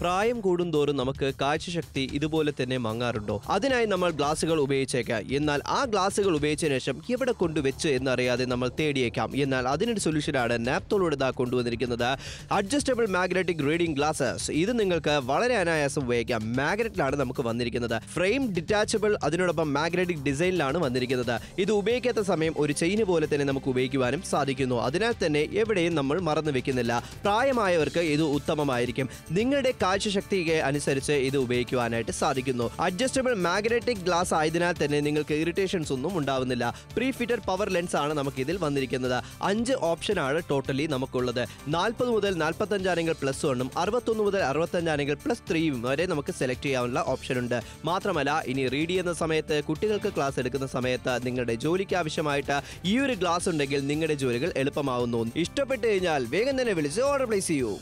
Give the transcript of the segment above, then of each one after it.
പ്രായം കൂടുന്തോറും നമുക്ക് കാഴ്ചശക്തി ഇതുപോലെ തന്നെ മങ്ങാറുണ്ടോ? അതിനായി നമ്മൾ ഗ്ലാസുകൾ ഉപയോഗിച്ചേക്കാം. എന്നാൽ ആ ഗ്ലാസുകൾ ഉപയോഗിച്ചതിന് ശേഷം എവിടെ കൊണ്ടുവെച്ച് എന്നറിയാതെ നമ്മൾ തേടിയേക്കാം. എന്നാൽ അതിനൊരു സൊല്യൂഷനാണ് നാപ്തോളോട് ഇതാ കൊണ്ടുവന്നിരിക്കുന്നത്. അഡ്ജസ്റ്റബിൾ മാഗ്നറ്റിക് റീഡിംഗ് ഗ്ലാസസ് ഇത് നിങ്ങൾക്ക് വളരെ അനായാസം ഉപയോഗിക്കാം. മാഗ്നറ്റിലാണ് നമുക്ക് വന്നിരിക്കുന്നത്. ഫ്രെയിം ഡിറ്റാച്ചബിൾ അതിനോടൊപ്പം മാഗ്നറ്റിക് ഡിസൈനിലാണ് വന്നിരിക്കുന്നത്. ഇത് ഉപയോഗിക്കാത്ത സമയം ഒരു ചെയിന് പോലെ തന്നെ നമുക്ക് ഉപയോഗിക്കുവാനും സാധിക്കുന്നു. അതിനാൽ തന്നെ എവിടെയും നമ്മൾ മറന്നു വെക്കുന്നില്ല. പ്രായമായവർക്ക് ഇത് ഉത്തമമായിരിക്കും. നിങ്ങളുടെ കാഴ്ചശക്തിക്ക് അനുസരിച്ച് ഇത് ഉപയോഗിക്കുവാനായിട്ട് സാധിക്കുന്നു. അഡ്ജസ്റ്റബിൾ മാഗ്നറ്റിക് ഗ്ലാസ് ആയതിനാൽ തന്നെ നിങ്ങൾക്ക് ഇറിറ്റേഷൻസ് ഒന്നും ഉണ്ടാവുന്നില്ല. പ്രീ ഫിറ്റഡ് പവർ ലെൻസ് ആണ് നമുക്ക് ഇതിൽ വന്നിരിക്കുന്നത്. അഞ്ച് ഓപ്ഷൻ ആണ് ടോട്ടലി നമുക്കുള്ളത്. നാൽപ്പത് മുതൽ നാൽപ്പത്തഞ്ചാണെങ്കിൽ പ്ലസ് വണ്ണും അറുപത്തൊന്ന് മുതൽ അറുപത്തഞ്ചാണെങ്കിൽ പ്ലസ് ത്രീയും വരെ നമുക്ക് സെലക്ട് ചെയ്യാനുള്ള ഓപ്ഷൻ ഉണ്ട്. മാത്രമല്ല ഇനി റീഡ് ചെയ്യുന്ന സമയത്ത് കുട്ടികൾക്ക് ക്ലാസ് എടുക്കുന്ന സമയത്ത് നിങ്ങളുടെ ജോലിക്ക് ആവശ്യമായിട്ട് ഈ ഒരു ഗ്ലാസ് ഉണ്ടെങ്കിൽ നിങ്ങളുടെ ജോലികൾ എളുപ്പമാവുന്നു. ഇഷ്ടപ്പെട്ടു കഴിഞ്ഞാൽ വേഗം തന്നെ വിളിച്ച് ഓർഡർ പ്ലേസ് ചെയ്യൂ.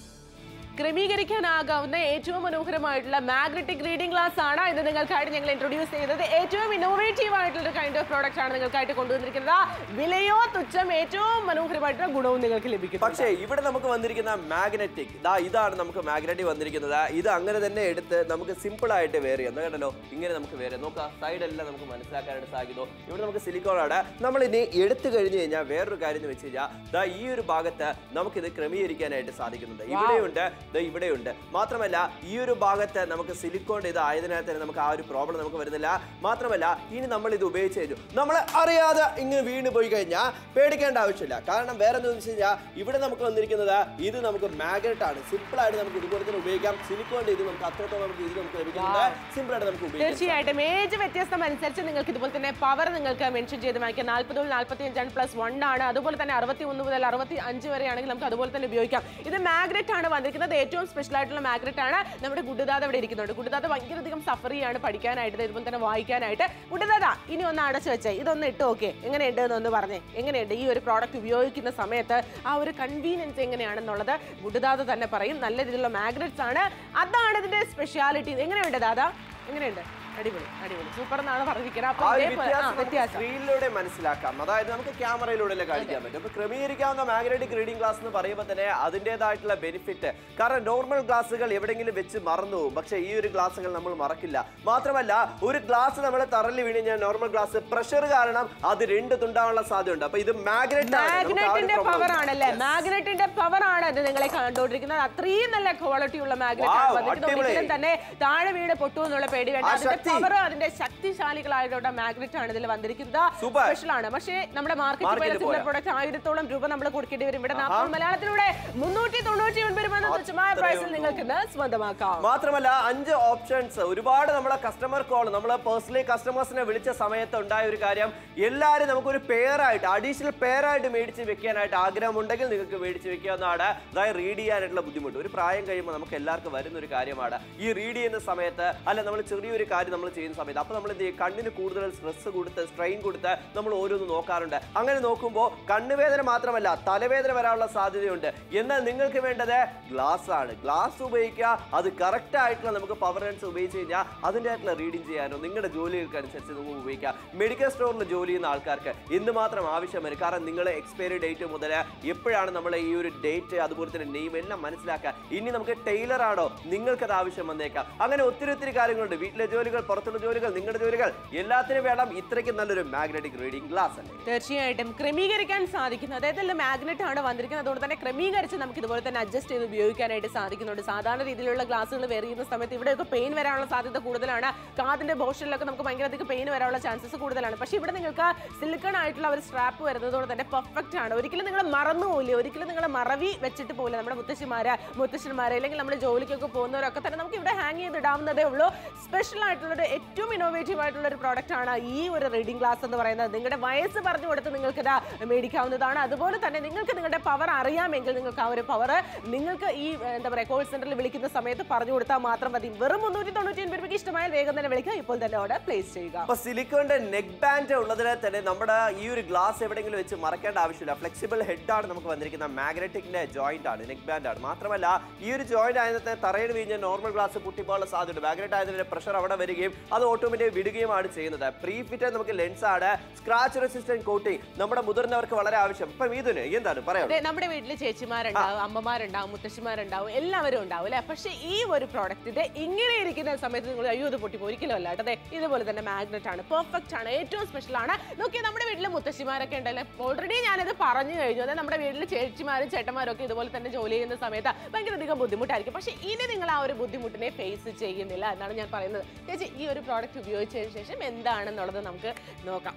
ക്രമീകരിക്കാനാകാവുന്ന ഏറ്റവും മനോഹരമായിട്ടുള്ള മാഗ്നറ്റിക് റീഡിംഗ് ഗ്ലാസ് ആണ്. ഇത് നിങ്ങൾക്കായിട്ട് ഞങ്ങൾ ഇൻട്രൊഡ്യൂസ് ചെയ്യുന്നത്. ഏറ്റവും ഇന്നോവേറ്റീവ് ആയിട്ടുള്ള ഒരു കൈൻഡ് ഓഫ് പ്രോഡക്റ്റ് ആണ് നിങ്ങൾക്കായിട്ട് കൊണ്ടുവന്നിരിക്കുന്നത്. വിലയോ തുച്ഛം ഏറ്റവും മനോഹരമായിട്ടുള്ള ഗുണവും നിങ്ങൾക്ക് ലഭിക്കും. പക്ഷേ ഇവിടെ നമുക്ക് വന്നിരിക്കുന്ന മാഗ്നറ്റിക് ദാ ഇതാണ് നമുക്ക് മാഗ്നറ്റിക് വന്നിരിക്കുന്നത്. ഇത് അങ്ങനെ തന്നെ എടുത്ത് നമുക്ക് സിമ്പിൾ ആയിട്ട് വേറെ ചെയ്യാം കണ്ടല്ലോ. ഇങ്ങനെ നമുക്ക് വേറെ നോക്കാം. സൈഡെല്ലാം നമുക്ക് മനസ്സിലാക്കാനായിട്ട് സാധിക്കുന്നു. ഇവിടെ നമുക്ക് സിലിക്കോൺ ആണ്. നമ്മൾ ഇനി എടുത്തു കഴിഞ്ഞു കഴിഞ്ഞാൽ വേറൊരു കാര്യം എന്ന് വെച്ച് കഴിഞ്ഞാൽ ഈ ഒരു ഭാഗത്ത് നമുക്കിത് ക്രമീകരിക്കാനായിട്ട് സാധിക്കുന്നുണ്ട്. ഇവിടെയുണ്ട് ഇവിടെയുണ്ട്. മാത്രമല്ല ഈ ഒരു ഭാഗത്ത് നമുക്ക് സിലിക്കോൺ ഇത് ആയതിനാൽ തന്നെ നമുക്ക് ആ ഒരു പ്രോബ്ലം നമുക്ക് വരുന്നില്ല. മാത്രമല്ല ഇനി നമ്മൾ ഇത് ഉപയോഗിച്ച് കഴിഞ്ഞു. നമ്മൾ അറിയാതെ ഇങ്ങനെ വീണ് പോയി കഴിഞ്ഞാൽ പേടിക്കേണ്ട ആവശ്യമില്ല. കാരണം വേറെ എന്താണെന്ന് വെച്ച് കഴിഞ്ഞാൽ ഇവിടെ നമുക്ക് വന്നിരിക്കുന്നത് ഇത് നമുക്ക് മാഗ്നറ്റ് ആണ്. സിമ്പിൾ ആയിട്ട് നമുക്ക് ഇതുപോലെ തന്നെ ഉപയോഗിക്കാം. സിലിക്കോണിന്റെ ഇത് നമുക്ക് അത്രത്തോളം നമുക്ക് ഇത് നമുക്ക് ലഭിക്കുന്നത് സിമ്പിൾ ആയിട്ട് നമുക്ക് ഉപയോഗിക്കാം. തീർച്ചയായിട്ടും. ഏജ് വ്യത്യസ്തം അനുസരിച്ച് നിങ്ങൾക്ക് ഇതുപോലെ തന്നെ പവർ നിങ്ങൾക്ക് മെൻഷൻ ചെയ്ത് വാങ്ങിക്കാം. നാൽപ്പത് മുതൽ നാൽപ്പത്തി അഞ്ചാണ് പ്ലസ് വൺ ആണ്. അതുപോലെ തന്നെ അറുപത്തി ഒന്ന് മുതൽ അറുപത്തി അഞ്ച് വരെയാണെങ്കിൽ നമുക്ക് അതുപോലെ തന്നെ ഉപയോഗിക്കാം. ഇത് മാഗ്നറ്റ് ആണ് വന്നിരിക്കുന്നത്. ഏറ്റവും സ്പെഷ്യൽ ആയിട്ടുള്ള മാഗ്നറ്റ് ആണ് നമ്മുടെ ഗുഡദാദ അവിടെ ഇരിക്കുന്നുണ്ട്. ഗുഡദാദ ഭയങ്കര അധികം സഫർ ചെയ്യാണ് പഠിക്കാനായിട്ട് ഇതുപോലെ തന്നെ വായിക്കാനായിട്ട്. ഗുഡുദാദ ഇനി ഒന്ന് അടച്ചു വെച്ചേ. ഇതൊന്ന് ഇട്ട് ഓക്കെ എങ്ങനെയുണ്ട് എന്നൊന്ന് പറഞ്ഞേ. എങ്ങനെയുണ്ട് ഈ ഒരു പ്രോഡക്റ്റ് ഉപയോഗിക്കുന്ന സമയത്ത് ആ ഒരു കൺവീനിയൻസ് എങ്ങനെയാണെന്നുള്ളത് ഗുഡദാദ തന്നെ പറയും. നല്ല രീതിയിലുള്ള മാഗ്നറ്റ്സ് ആണ്. അതാണ് ഇതിന്റെ സ്പെഷ്യാലിറ്റി എങ്ങനെയുണ്ട് ദാദാ? എങ്ങനെയുണ്ട്? അടിപൊളി അടിപൊളി. സൂപ്പർ എന്നാണ് പറഞ്ഞിരിക്കുന്നത് സ്ക്രീനിലൂടെ മനസ്സിലാക്കാം. അതായത് നമുക്ക് ക്യാമറയിലൂടെ കാണിക്കാൻ പറ്റും. അപ്പൊ ക്രമീകരിക്കാവുന്ന മാഗ്നറ്റിക് റീഡിംഗ് ഗ്ലാസ് എന്ന് പറയുമ്പോൾ തന്നെ അതിന്റെതായിട്ടുള്ള ബെനിഫിറ്റ് കാരണം നോർമൽ ഗ്ലാസ്സുകൾ എവിടെയെങ്കിലും വെച്ച് മറന്നു പോകും. പക്ഷേ ഈ ഒരു ഗ്ലാസുകൾ നമ്മൾ മറക്കില്ല. മാത്രമല്ല ഒരു ഗ്ലാസ് നമ്മൾ തറലി വീണ് കഴിഞ്ഞാൽ നോർമൽ ഗ്ലാസ് പ്രഷർ കാരണം അത് രണ്ട് തുണ്ടാവാനുള്ള സാധ്യതയുണ്ട്. അപ്പൊ ഇത് മാഗ്നറ്റ് മാഗ്നറ്റിന്റെ പവർ ആണല്ലേ? മാഗ്നറ്റിന്റെ പവർ ആണ് ഇത് നിങ്ങളെ കണ്ടുകൊണ്ടിരിക്കുന്നത്. അത്രയും നല്ല ക്വാളിറ്റി ഉള്ള മാഗ്നറ്റ് തന്നെ താഴെ വീട് പൊട്ടു എന്നുള്ള പേടി വേണ്ട. പവർ അതിന്റെ ശക്തിശാലികളായിട്ടുള്ള മാഗ്നറ്റ് ആണ് ഇതിൽ വന്നിരിക്കുന്നത്. സ്പെഷ്യൽ ആണ്. പക്ഷേ നമ്മുടെ മാർക്കറ്റ് വില സിമിലർ. പ്രൊഡക്റ്റ് ആയിരത്തോളം രൂപ നമ്മൾ കൊടുക്കേണ്ടി വരും. ഇവിടെ നാൽപ്പത് മലയാളത്തിലൂടെ മുന്നൂറ്റി തൊണ്ണൂറ്റി ഒൻപത് രൂപ തുച്ഛമായ പ്രൈസിൽ നിങ്ങൾക്ക് ഇന്ന് സ്വന്തമാക്കാം. മാത്രമല്ല അഞ്ച് ഓപ്ഷൻസ് ഒരുപാട് നമ്മളെ കസ്റ്റമർ കോൾ നമ്മൾ പേഴ്സണലി കസ്റ്റമേഴ്സിനെ വിളിച്ച സമയത്ത് ഉണ്ടായ ഒരു കാര്യം. എല്ലാവരും നമുക്കൊരു പെയറായിട്ട് അഡീഷണൽ പെയറായിട്ട് മേടിച്ച് വെക്കാനായിട്ട് ആഗ്രഹമുണ്ടെങ്കിൽ നിങ്ങൾക്ക് മേടിച്ച് വെക്കാവുന്നതാണ്. അതായത് റീഡ് ചെയ്യാനായിട്ടുള്ള ബുദ്ധിമുട്ട്. ഒരു പ്രായം കഴിയുമ്പോൾ നമുക്ക് എല്ലാവർക്കും വരുന്ന ഒരു കാര്യമാണ്. ഈ റീഡ് ചെയ്യുന്ന സമയത്ത് അല്ല നമ്മൾ ചെറിയൊരു കാര്യം നമ്മൾ ചെയ്യുന്ന സമയത്ത്. അപ്പോൾ നമ്മൾ എന്ത് ചെയ്യും? കണ്ണിന് കൂടുതൽ സ്ട്രെസ് കൊടുത്ത് സ്ട്രെയിൻ കൊടുത്ത് നമ്മൾ ഓരോന്ന് നോക്കാറുണ്ട്. അങ്ങനെ നോക്കുമ്പോൾ കണ്ണുവേദന മാത്രമല്ല തലവേദന വരാനുള്ള സാധ്യതയുണ്ട്. എന്നാൽ നിങ്ങൾക്ക് വേണ്ടത് ഗ്ലാസ് ആണ്. ഗ്ലാസ് ഉപയോഗിക്കുക. അത് കറക്റ്റ് ആയിട്ടുള്ള നമുക്ക് പവർ ലെൻസ് ഉപയോഗിച്ച് കഴിഞ്ഞാൽ അതിന്റെ റീഡിങ് ചെയ്യാനോ നിങ്ങളുടെ ജോലികൾക്ക് അനുസരിച്ച് നമുക്ക് ഉപയോഗിക്കാം. മെഡിക്കൽ സ്റ്റോറിൽ ജോലി ചെയ്യുന്ന ആൾക്കാർക്ക് ഇന്ന് മാത്രം ആവശ്യം വരും? കാരണം നിങ്ങൾ എക്സ്പയറി ഡേറ്റ് മുതൽ എപ്പോഴാണ് നമ്മൾ ഈ ഒരു ഡേറ്റ് അതുപോലെ തന്നെ നെയിം എല്ലാം മനസ്സിലാക്കുക. ഇനി നമുക്ക് ടൈലർ ആണോ? നിങ്ങൾക്കത് ആവശ്യം വന്നേക്കാം. അങ്ങനെ ഒത്തിരി ഒത്തിരി കാര്യങ്ങളുണ്ട്. വീട്ടിലെ ജോലികൾ പുറത്തുള്ള ജോലികൾ നിങ്ങളുടെ ജോലികൾ എല്ലാത്തിനും വേണം ഇത്രയ്ക്ക് നല്ലൊരു മാഗ്നറ്റിക് റീഡിംഗ് ഗ്ലാസ് അല്ലേ? തീർച്ചയായിട്ടും ക്രമീകരിക്കാൻ സാധിക്കുന്നു. അതായത് മാഗ്നറ്റ് ആണ് വന്നിരിക്കുന്നത്. അതുകൊണ്ട് തന്നെ ക്രമീകരിച്ച് നമുക്ക് ഇതുപോലെ തന്നെ അഡ്ജസ്റ്റ് ചെയ്ത് ഉപയോഗിക്കാനായിട്ട് സാധിക്കുന്നുണ്ട്. സാധാരണ രീതിയിലുള്ള ഗ്ലാസുകൾ വേറിയുന്ന സമയത്ത് ഇവിടെയൊക്കെ പെയിൻ വരാനുള്ള സാധ്യത കൂടുതലാണ്. കാതിന്റെ ബോഷനിലൊക്കെ നമുക്ക് ഭയങ്കര അധികം പെയിൻ വരാനുള്ള ചാൻസസ് കൂടുതലാണ്. പക്ഷേ ഇവിടെ നിങ്ങൾക്ക് സിൽക്കൺ ആയിട്ടുള്ള ഒരു സ്ട്രാപ്പ് വരുന്നതോടെ തന്നെ പെർഫെക്റ്റ് ആണ്. ഒരിക്കലും നിങ്ങൾ മറന്നു ഒരിക്കലും നിങ്ങൾ മറവി വെച്ചിട്ട് പോകില്ല നമ്മുടെ മുത്തശ്ശിമാരെ മുത്തശ്ശന്മാരെ അല്ലെങ്കിൽ നമ്മുടെ ജോലിക്കൊക്കെ പോകുന്നവരൊക്കെ തന്നെ നമുക്ക് ഇവിടെ ഹാങ് ചെയ്ത് ഇടാവുന്നതേ ഉള്ളൂ. സ്പെഷ്യൽ ആയിട്ടുള്ള ഒരു ഏറ്റവും ഇന്നോവേറ്റീവ് ആയിട്ടുള്ള ഒരു പ്രോഡക്റ്റ് ആണ് ഈ ഒരു റീഡിംഗ് ഗ്ലാസ് എന്ന് പറയുന്നത്. നിങ്ങളുടെ വയസ്സ് പറഞ്ഞു കൊടുത്ത് നിങ്ങൾക്ക് ഇത് മേടിക്കാവുന്നതാണ്. അതുപോലെ തന്നെ നിങ്ങൾക്ക് നിങ്ങളുടെ പവർ അറിയാമെങ്കിൽ നിങ്ങൾക്ക് ആ ഒരു പവർ നിങ്ങൾക്ക് ഈ എന്താ പറയുക കോൾ സെന്ററിൽ വിളിക്കുന്ന സമയത്ത് പറഞ്ഞു കൊടുത്താൽ മാത്രം മതി. വെറും മുന്നൂറ്റി തൊണ്ണൂറ്റി ഒൻപത് രൂപയ്ക്ക് ഇഷ്ടമായ വേഗം തന്നെ വിളിക്കുക. ഇപ്പോൾ തന്നെ ഓർഡർ പ്ലേസ് ചെയ്യുക. അപ്പൊ സിലിക്കോണിന്റെ നെക്ക് ബാൻഡ് ഉള്ളതിനെ തന്നെ നമ്മുടെ ഈ ഒരു ഗ്ലാസ് എവിടെയെങ്കിലും വെച്ച് മറക്കേണ്ട ആവശ്യമില്ല. ഫ്ലെക്സിബിൾ ഹെഡ് ആണ് നമുക്ക് വന്നിരിക്കുന്ന മാഗ്നറ്റിക്കിന്റെ ജോയിന്റ് ആണ് നെക്ക് ബാൻഡ് ആണ്. മാത്രമല്ല ഈ ഒരു ജോയിന്റ് ആയതിനെ തറയിൽ വീഞ്ഞ നോർമൽ ഗ്ലാസ് പൊട്ടിപ്പോകാനുള്ള സാധ്യതയുണ്ട്. മാഗ്നറ്റ് ആയതിന്റെ പ്രഷർ അവിടെ വരികയും ചെയ്യുകയും അത് ഓട്ടോമാറ്റിക് വിടുകയുമാണ് ചെയ്യുന്നത്. പ്രീ ഫിറ്റ് നമുക്ക് ലെൻസ് ആണ്. സ്ക്രാച്ച് റെസിസ്റ്റന്റ് കോട്ടിംഗ് നമ്മുടെ മുതിർന്നവർക്ക് വളരെ ആവശ്യം. ഇപ്പൊ മീതുന് എന്താണ്? പറയാം. നമ്മുടെ വീട്ടിൽ ചേച്ചിമാരുണ്ടാവും അമ്മമാരുണ്ടാവും മുത്തശ്ശിമാരുണ്ടാവും എല്ലാവരും ഉണ്ടാവും അല്ലെ? പക്ഷെ ഈ ഒരു പ്രോഡക്റ്റിന്റെ ഇങ്ങനെ ഇരിക്കുന്ന സമയത്ത് നിങ്ങൾ അയ്യോ ഇത് പൊട്ടി ഒരിക്കലും അല്ല ഇതുപോലെ തന്നെ മാഗ്നറ്റ് ആണ്. പെർഫെക്റ്റ് ആണ്. ഏറ്റവും സ്പെഷ്യൽ ആണ്. നോക്കിയാൽ നമ്മുടെ വീട്ടിൽ മുത്തശ്ശിമാരൊക്കെ ഉണ്ടല്ലേ? ഓൾറെഡി ഞാനത് പറഞ്ഞു കഴിഞ്ഞു. അതായത് നമ്മുടെ വീട്ടിൽ ചേച്ചിമാരും ചേട്ടന്മാരും ഒക്കെ ഇതുപോലെ തന്നെ ജോലി ചെയ്യുന്ന സമയത്ത് ഭയങ്കര അധികം ബുദ്ധിമുട്ടായിരിക്കും. പക്ഷെ ഇനി നിങ്ങൾ ആ ഒരു ബുദ്ധിമുട്ടിനെ ഫേസ് ചെയ്യുന്നില്ല എന്നാണ് ഞാൻ പറയുന്നത്. ചേച്ചി ഈ ഒരു പ്രോഡക്റ്റ് ഉപയോഗിച്ചതിന് ശേഷം എന്താണെന്നുള്ളത് നമുക്ക് നോക്കാം.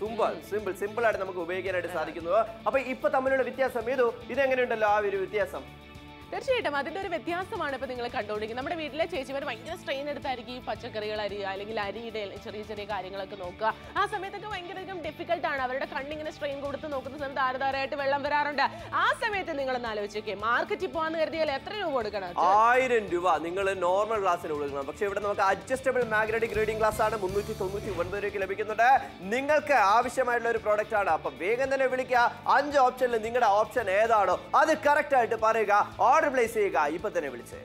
സിമ്പിൾ സിമ്പിൾ സിമ്പിൾ ആയിട്ട് നമുക്ക് ഉപയോഗിക്കാനായിട്ട് സാധിക്കുന്നു. അപ്പൊ ഇപ്പൊ തമ്മിലുള്ള വ്യത്യാസം ഇത് ഇതെങ്ങനെയുണ്ടല്ലോ ആ ഒരു വ്യത്യാസം? തീർച്ചയായിട്ടും. അതിന്റെ ഒരു വ്യത്യാസമാണ് ഇപ്പോൾ നിങ്ങൾ കണ്ടുകൊണ്ടിരിക്കുന്നത്. നമ്മുടെ വീട്ടിലെ ചേച്ചിമാർ ഭയങ്കര സ്ട്രെയിൻ എടുത്തായിരിക്കും ഈ പച്ചക്കറികൾ അരിയുക അല്ലെങ്കിൽ അരിയുടെ ചെറിയ ചെറിയ കാര്യങ്ങളൊക്കെ നോക്കുക. ആ സമയത്തൊക്കെ ഭയങ്കര അധികം ഡിഫിക്കൽട്ട് ആണ്. അവരുടെ കണ്ണിങ്ങനെ സ്ട്രെയിൻ കൊടുത്ത് നോക്കുന്ന സമയത്ത് ആരതാരായിട്ട് വെള്ളം വരാറുണ്ട്. ആ സമയത്ത് നിങ്ങളൊന്ന് ആലോചിക്കേ മാർക്കറ്റിൽ പോകാന്ന് കരുതിയാൽ എത്ര രൂപ കൊടുക്കണം? ആയിരം രൂപ നിങ്ങൾ നോർമൽ ക്ലാസ്സിന് കൊടുക്കണം. പക്ഷേ ഇവിടെ നമുക്ക് അഡ്ജസ്റ്റബിൾ മാഗ്നറ്റിക് റീഡിംഗ് ഗ്ലാസ് ആണ്. മുന്നൂറ്റി തൊണ്ണൂറ്റി ഒൻപത് രൂപയ്ക്ക് ലഭിക്കുന്നുണ്ട്. നിങ്ങൾക്ക് ആവശ്യമായിട്ടുള്ള ഒരു പ്രോഡക്റ്റ് ആണ്. അപ്പൊ വേഗം തന്നെ വിളിക്കുക. അഞ്ച് ഓപ്ഷനിൽ നിങ്ങളുടെ ഓപ്ഷൻ ഏതാണോ അത് കറക്റ്റ് ആയിട്ട് പറയുക. ഓർഡർ പ്ലേസ് ചെയ്യുക. ഇപ്പൊ തന്നെ വിളിച്ച്.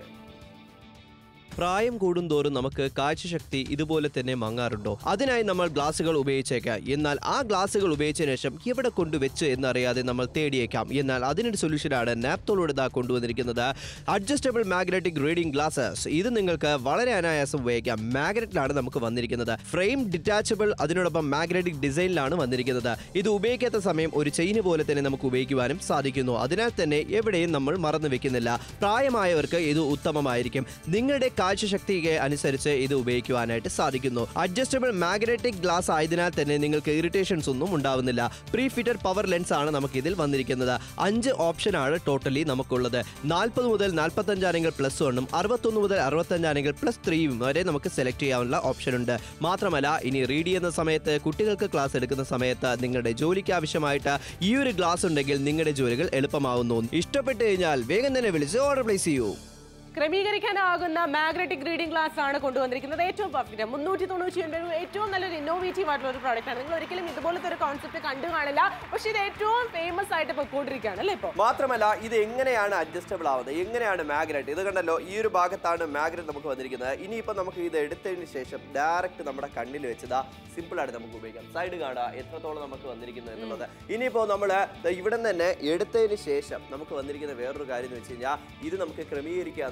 പ്രായം കൂടുന്തോറും നമുക്ക് കാഴ്ചശക്തി ഇതുപോലെ തന്നെ മങ്ങാറുണ്ടോ? അതിനായി നമ്മൾ ഗ്ലാസുകൾ ഉപയോഗിച്ചേക്കാം. എന്നാൽ ആ ഗ്ലാസുകൾ ഉപയോഗിച്ചതിന് ശേഷം എവിടെ കൊണ്ടുവെച്ച് എന്നറിയാതെ നമ്മൾ തേടിയേക്കാം. എന്നാൽ അതിനൊരു സൊല്യൂഷനാണ് നാപ്തോളോട് ഇതാ കൊണ്ടുവന്നിരിക്കുന്നത്. അഡ്ജസ്റ്റബിൾ മാഗ്നറ്റിക് റീഡിംഗ് ഗ്ലാസസ് ഇത് നിങ്ങൾക്ക് വളരെ അനായാസം ഉപയോഗിക്കാം. മാഗ്നറ്റിലാണ് നമുക്ക് വന്നിരിക്കുന്നത്. ഫ്രെയിം ഡിറ്റാച്ചബിൾ അതിനോടൊപ്പം മാഗ്നറ്റിക് ഡിസൈനിലാണ് വന്നിരിക്കുന്നത്. ഇത് ഉപയോഗിക്കാത്ത സമയം ഒരു ചെയിന് പോലെ തന്നെ നമുക്ക് ഉപയോഗിക്കുവാനും സാധിക്കുന്നു. അതിനാൽ തന്നെ എവിടെയും നമ്മൾ മറന്നു വെക്കുന്നില്ല. പ്രായമായവർക്ക് ഇത് ഉത്തമമായിരിക്കും. നിങ്ങളുടെ കാഴ്ചശക്തിക്ക് അനുസരിച്ച് ഇത് ഉപയോഗിക്കുവാനായിട്ട് സാധിക്കുന്നു. അഡ്ജസ്റ്റബിൾ മാഗ്നറ്റിക് ഗ്ലാസ് ആയതിനാൽ തന്നെ നിങ്ങൾക്ക് ഇറിറ്റേഷൻസ് ഒന്നും ഉണ്ടാവുന്നില്ല. പ്രീ ഫിറ്റഡ് പവർ ലെൻസ് ആണ് നമുക്ക് ഇതിൽ വന്നിരിക്കുന്നത്. അഞ്ച് ഓപ്ഷൻ ആണ് ടോട്ടലി നമുക്കുള്ളത്. നാൽപ്പത് മുതൽ നാൽപ്പത്തഞ്ചാണെങ്കിൽ പ്ലസ് വണ്ണും അറുപത്തൊന്ന് മുതൽ അറുപത്തഞ്ചാണെങ്കിൽ പ്ലസ് ത്രീയും വരെ നമുക്ക് സെലക്ട് ചെയ്യാനുള്ള ഓപ്ഷൻ ഉണ്ട്. മാത്രമല്ല ഇനി റീഡ് ചെയ്യുന്ന സമയത്ത് കുട്ടികൾക്ക് ക്ലാസ് എടുക്കുന്ന സമയത്ത് നിങ്ങളുടെ ജോലിക്ക് ആവശ്യമായിട്ട് ഈ ഒരു ഗ്ലാസ് ഉണ്ടെങ്കിൽ നിങ്ങളുടെ ജോലികൾ എളുപ്പമാവുന്നു. ഇഷ്ടപ്പെട്ടു കഴിഞ്ഞാൽ വേഗം തന്നെ വിളിച്ച് ഓർഡർ പ്ലേസ് ചെയ്യൂ. ക്രമീകരിക്കാനാകുന്ന മാഗ്നറ്റിക് റീഡിംഗ് ഗ്ലാസ് ആണ് കൊണ്ടുവന്നിരിക്കുന്നത്. ഏറ്റവും പെർഫെക്റ്റ് മുന്നൂറ്റി തൊണ്ണൂറ്റി ഒൻപത് ഏറ്റവും നല്ലൊരു ഇന്നോവേറ്റീവ് ആയിട്ടുള്ള ഒരു പ്രോഡക്റ്റ് ആണ്. നിങ്ങൾ ഒരിക്കലും ഇതുപോലത്തെ ഒരു കോൺസെപ്റ്റ് കണ്ടു കാണില്ല. പക്ഷെ ഇത് ഏറ്റവും ഫേമസ് ആയിട്ട് പൊക്കോണ്ടിരിക്കുകയാണ് അല്ലേ ഇപ്പോൾ മാത്രമല്ല ഇത് എങ്ങനെയാണ് അഡ്ജസ്റ്റബിൾ ആവുന്നത്? എങ്ങനെയാണ് മാഗ്നറ്റ് ഇത് കണ്ടല്ലോ ഈ ഒരു ഭാഗത്താണ് മാഗ്നറ്റ് നമുക്ക് വന്നിരിക്കുന്നത്. ഇനിയിപ്പോൾ നമുക്ക് ഇത് എടുത്തതിന് ശേഷം ഡയറക്റ്റ് നമ്മുടെ കണ്ണിൽ വെച്ചതാ സിമ്പിൾ ആയിട്ട് നമുക്ക് ഉപയോഗിക്കാം. സൈഡ് കാണുക എത്രത്തോളം നമുക്ക് വന്നിരിക്കുന്നത് എന്നുള്ളത്. ഇനിയിപ്പോൾ നമ്മൾ ഇവിടെ നിന്ന് തന്നെ എടുത്തതിന് ശേഷം നമുക്ക് വന്നിരിക്കുന്ന വേറൊരു കാര്യം എന്ന് വെച്ച് കഴിഞ്ഞാൽ ഇത് നമുക്ക്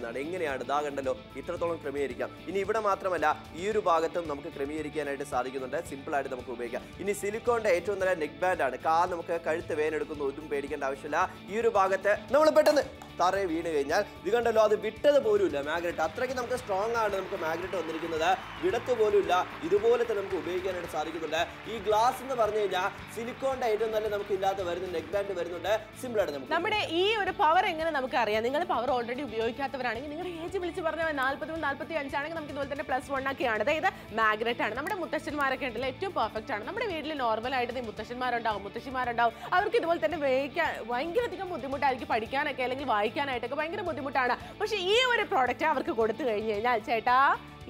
ക്രമീകരിക്കാവുന്നതാണ് എങ്ങനെയാണ് ഇതാ കണ്ടല്ലോ ഇത്രത്തോളം ക്രമീകരിക്കാം. ഇനി ഇവിടെ മാത്രമല്ല ഈ ഒരു ഭാഗത്തും നമുക്ക് ക്രമീകരിക്കാനായിട്ട് സാധിക്കുന്നുണ്ട്. സിമ്പിൾ ആയിട്ട് നമുക്ക് ഉപയോഗിക്കാം. ഇനി സിലിക്കോണിന്റെ ഏറ്റവും നല്ല നെക്ക് ബാൻഡ് ആണ്. കാ നമുക്ക് കഴുത്ത് വേനെടുക്കുന്ന ഒന്നും പേടിക്കേണ്ട ആവശ്യമില്ല. ഈ ഒരു ഭാഗത്ത് നമ്മൾ പെട്ടെന്ന് തറയെ വീണ് കഴിഞ്ഞാൽ ഇത് കണ്ടല്ലോ അത് വിട്ടത് പോലുമില്ല. മാഗ്നറ്റ് അത്രയ്ക്ക് നമുക്ക് സ്ട്രോങ് ആണ് നമുക്ക് മാഗ്നറ്റ് വന്നിരിക്കുന്നത്. വിടത്ത് പോലുമില്ല. ഇതുപോലെ തന്നെ നമുക്ക് ഉപയോഗിക്കാനായിട്ട് സാധിക്കുന്നുണ്ട്. ഈ ഗ്ലാസ് എന്ന് പറഞ്ഞു കഴിഞ്ഞാൽ സിലിക്കോണിന്റെ ഏറ്റവും നല്ല നമുക്ക് ഇല്ലാത്ത വരുന്ന നെക്ക് ബാൻഡ് വരുന്നുണ്ട്. സിമ്പിൾ ആയിട്ട് നമുക്ക് നമ്മുടെ ഈ ഒരു പവർ എങ്ങനെ നമുക്ക് അറിയാം നിങ്ങൾ പവർ ഓൾറെഡി ഉപയോഗിക്കാത്തവരാണെങ്കിൽ നിങ്ങളുടെ ഏജ് വിളിച്ച് പറഞ്ഞാൽ മൂന്ന് നാൽപ്പത്തി അഞ്ചാണെങ്കിൽ നമുക്ക് ഇതുപോലെ തന്നെ പ്ലസ് വൺ ഒക്കെയാണ് അതായത് മാഗ്നറ്റ് ആണ്. നമ്മുടെ മുത്തശ്ശന്മാരൊക്കെ ഉണ്ടല്ലോ ഏറ്റവും പെർഫെക്റ്റ് ആണ്. നമ്മുടെ വീട്ടിൽ നോർമൽ ആയിട്ട് മുത്തശ്ശന്മാരുണ്ടാവും മുത്തശ്ശിമാരുണ്ടാവും. അവർക്ക് ഇതുപോലെ തന്നെ വേവിക്കാൻ ഭയങ്കര അധികം ബുദ്ധിമുട്ടായിരിക്കും പഠിക്കാനൊക്കെ അല്ലെങ്കിൽ വായിക്കാനായിട്ടൊക്കെ ഭയങ്കര ബുദ്ധിമുട്ടാണ്. പക്ഷേ ഈ ഒരു പ്രോഡക്റ്റ് അവർക്ക് കൊടുത്തു കഴിഞ്ഞു കഴിഞ്ഞാൽ ചേട്ടാ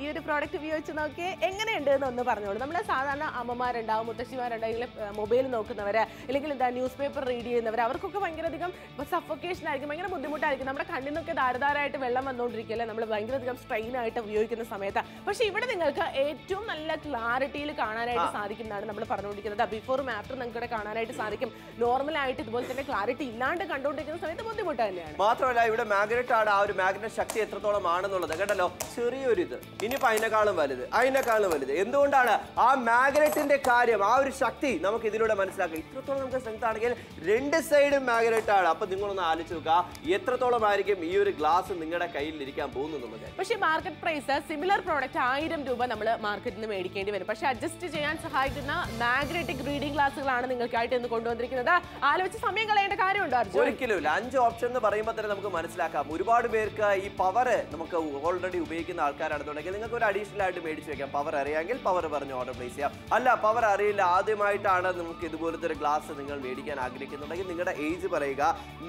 ഈ ഒരു പ്രോഡക്റ്റ് ഉപയോഗിച്ച് നോക്കിയേ എങ്ങനെയുണ്ട് എന്ന് ഒന്ന് പറഞ്ഞോളൂ. നമ്മൾ സാധാരണ അമ്മമാരുണ്ടാവും മുത്തശ്ശിമാരുണ്ടെങ്കിൽ മൊബൈൽ നോക്കുന്നവർ അല്ലെങ്കിൽ എന്താ ന്യൂസ് പേപ്പർ റീഡ് ചെയ്യുന്നവർ അവർക്കൊക്കെ ഭയങ്കര അധികം സഫൊക്കേഷൻ ആയിരിക്കും ഭയങ്കര ബുദ്ധിമുട്ടായിരിക്കും. നമ്മുടെ കണ്ണിൽ നിന്നൊക്കെ ധാരധാരമായിട്ട് വെള്ളം വന്നുകൊണ്ടിരിക്കുകയല്ലേ നമ്മൾ ഭയങ്കര അധികം സ്ട്രെയിൻ ആയിട്ട് ഉപയോഗിക്കുന്ന സമയത്ത്. പക്ഷേ ഇവിടെ നിങ്ങൾക്ക് ഏറ്റവും നല്ല ക്ലാരിറ്റിയിൽ കാണാനായിട്ട് സാധിക്കുന്നതാണ് നമ്മൾ പറഞ്ഞുകൊണ്ടിരിക്കുന്നത്. ബിഫോറും ആഫ്റ്റർ നിങ്ങൾക്ക് ഇവിടെ കാണാനായിട്ട് സാധിക്കും. നോർമൽ ആയിട്ട് ഇതുപോലെ തന്നെ ക്ലാരിറ്റി ഇല്ലാണ്ട് കണ്ടുകൊണ്ടിരിക്കുന്ന സമയത്ത് ബുദ്ധിമുട്ട് തന്നെയാണ്. മാത്രമല്ല ഇവിടെ മാഗ്നറ്റ് ആണ് ആ ഒരു മാഗ്നറ്റ് ശക്തി എത്രത്തോളം ആണെന്നുള്ളത്. കേട്ടല്ലോ ചെറിയൊരു ഇത് ഇനിയിപ്പോ അതിനേക്കാളും വലുത് അതിനേക്കാളും വലുത്. എന്തുകൊണ്ടാണ് ആ മാഗ്നറ്റിന്റെ കാര്യം ആ ഒരു ശക്തി നമുക്ക് ഇതിലൂടെ മനസ്സിലാക്കാം ഇത്രത്തോളം നമുക്ക് സ്ട്രെങ്ത് ആണെങ്കിൽ രണ്ട് സൈഡും മാഗ്നറ്റ് ആണ്. അപ്പൊ നിങ്ങളൊന്ന് ആലോചിച്ച് നോക്കുക എത്രത്തോളം ആയിരിക്കും ഈ ഒരു ഗ്ലാസ് നിങ്ങളുടെ കയ്യിൽ ഇരിക്കാൻ പോകുന്നത് പക്ഷേ മാർക്കറ്റ് പ്രൈസ് സിമിലർ പ്രോഡക്റ്റ് ആയിരം രൂപ നമ്മൾ മാർക്കറ്റിൽ നിന്ന് മേടിക്കേണ്ടി വരും. പക്ഷേ അഡ്ജസ്റ്റ് ചെയ്യാൻ സഹായിക്കുന്ന മാഗ്നറ്റിക് റീഡിംഗ് ഗ്ലാസ്സുകളാണ് നിങ്ങൾക്കായിട്ട് ഇന്ന് കൊണ്ടുവന്നിരിക്കുന്നത്. ആലോചിച്ച് സമയം കളയേണ്ട കാര്യമുണ്ടോ അർജുൻ? ഒരിക്കലും ഇല്ല അഞ്ച് ഓപ്ഷൻ എന്ന് പറയുമ്പോൾ തന്നെ നമുക്ക് മനസ്സിലാക്കാം. ഒരുപാട് പേർക്ക് ഈ പവർ നമുക്ക് ഓൾറെഡി ഉപയോഗിക്കുന്ന ആൾക്കാരാണെന്നുണ്ടെങ്കിൽ നിങ്ങൾക്ക് ഒരു അഡീഷണൽ ആയിട്ട് മേടിച്ച് വെക്കാം. പവർ അറിയാമെങ്കിൽ പവർ പറഞ്ഞ് ഓർഡർ പ്ലേസ് ചെയ്യാം. അല്ല പവർ അറിയില്ല. ആദ്യമായിട്ടാണ് നമുക്ക് ഇതുപോലത്തെ ഒരു ഗ്ലാസ് നിങ്ങൾ മേടിക്കാൻ ആഗ്രഹിക്കുന്നുണ്ടെങ്കിൽ നിങ്ങളുടെ ഏജ് പറയുക.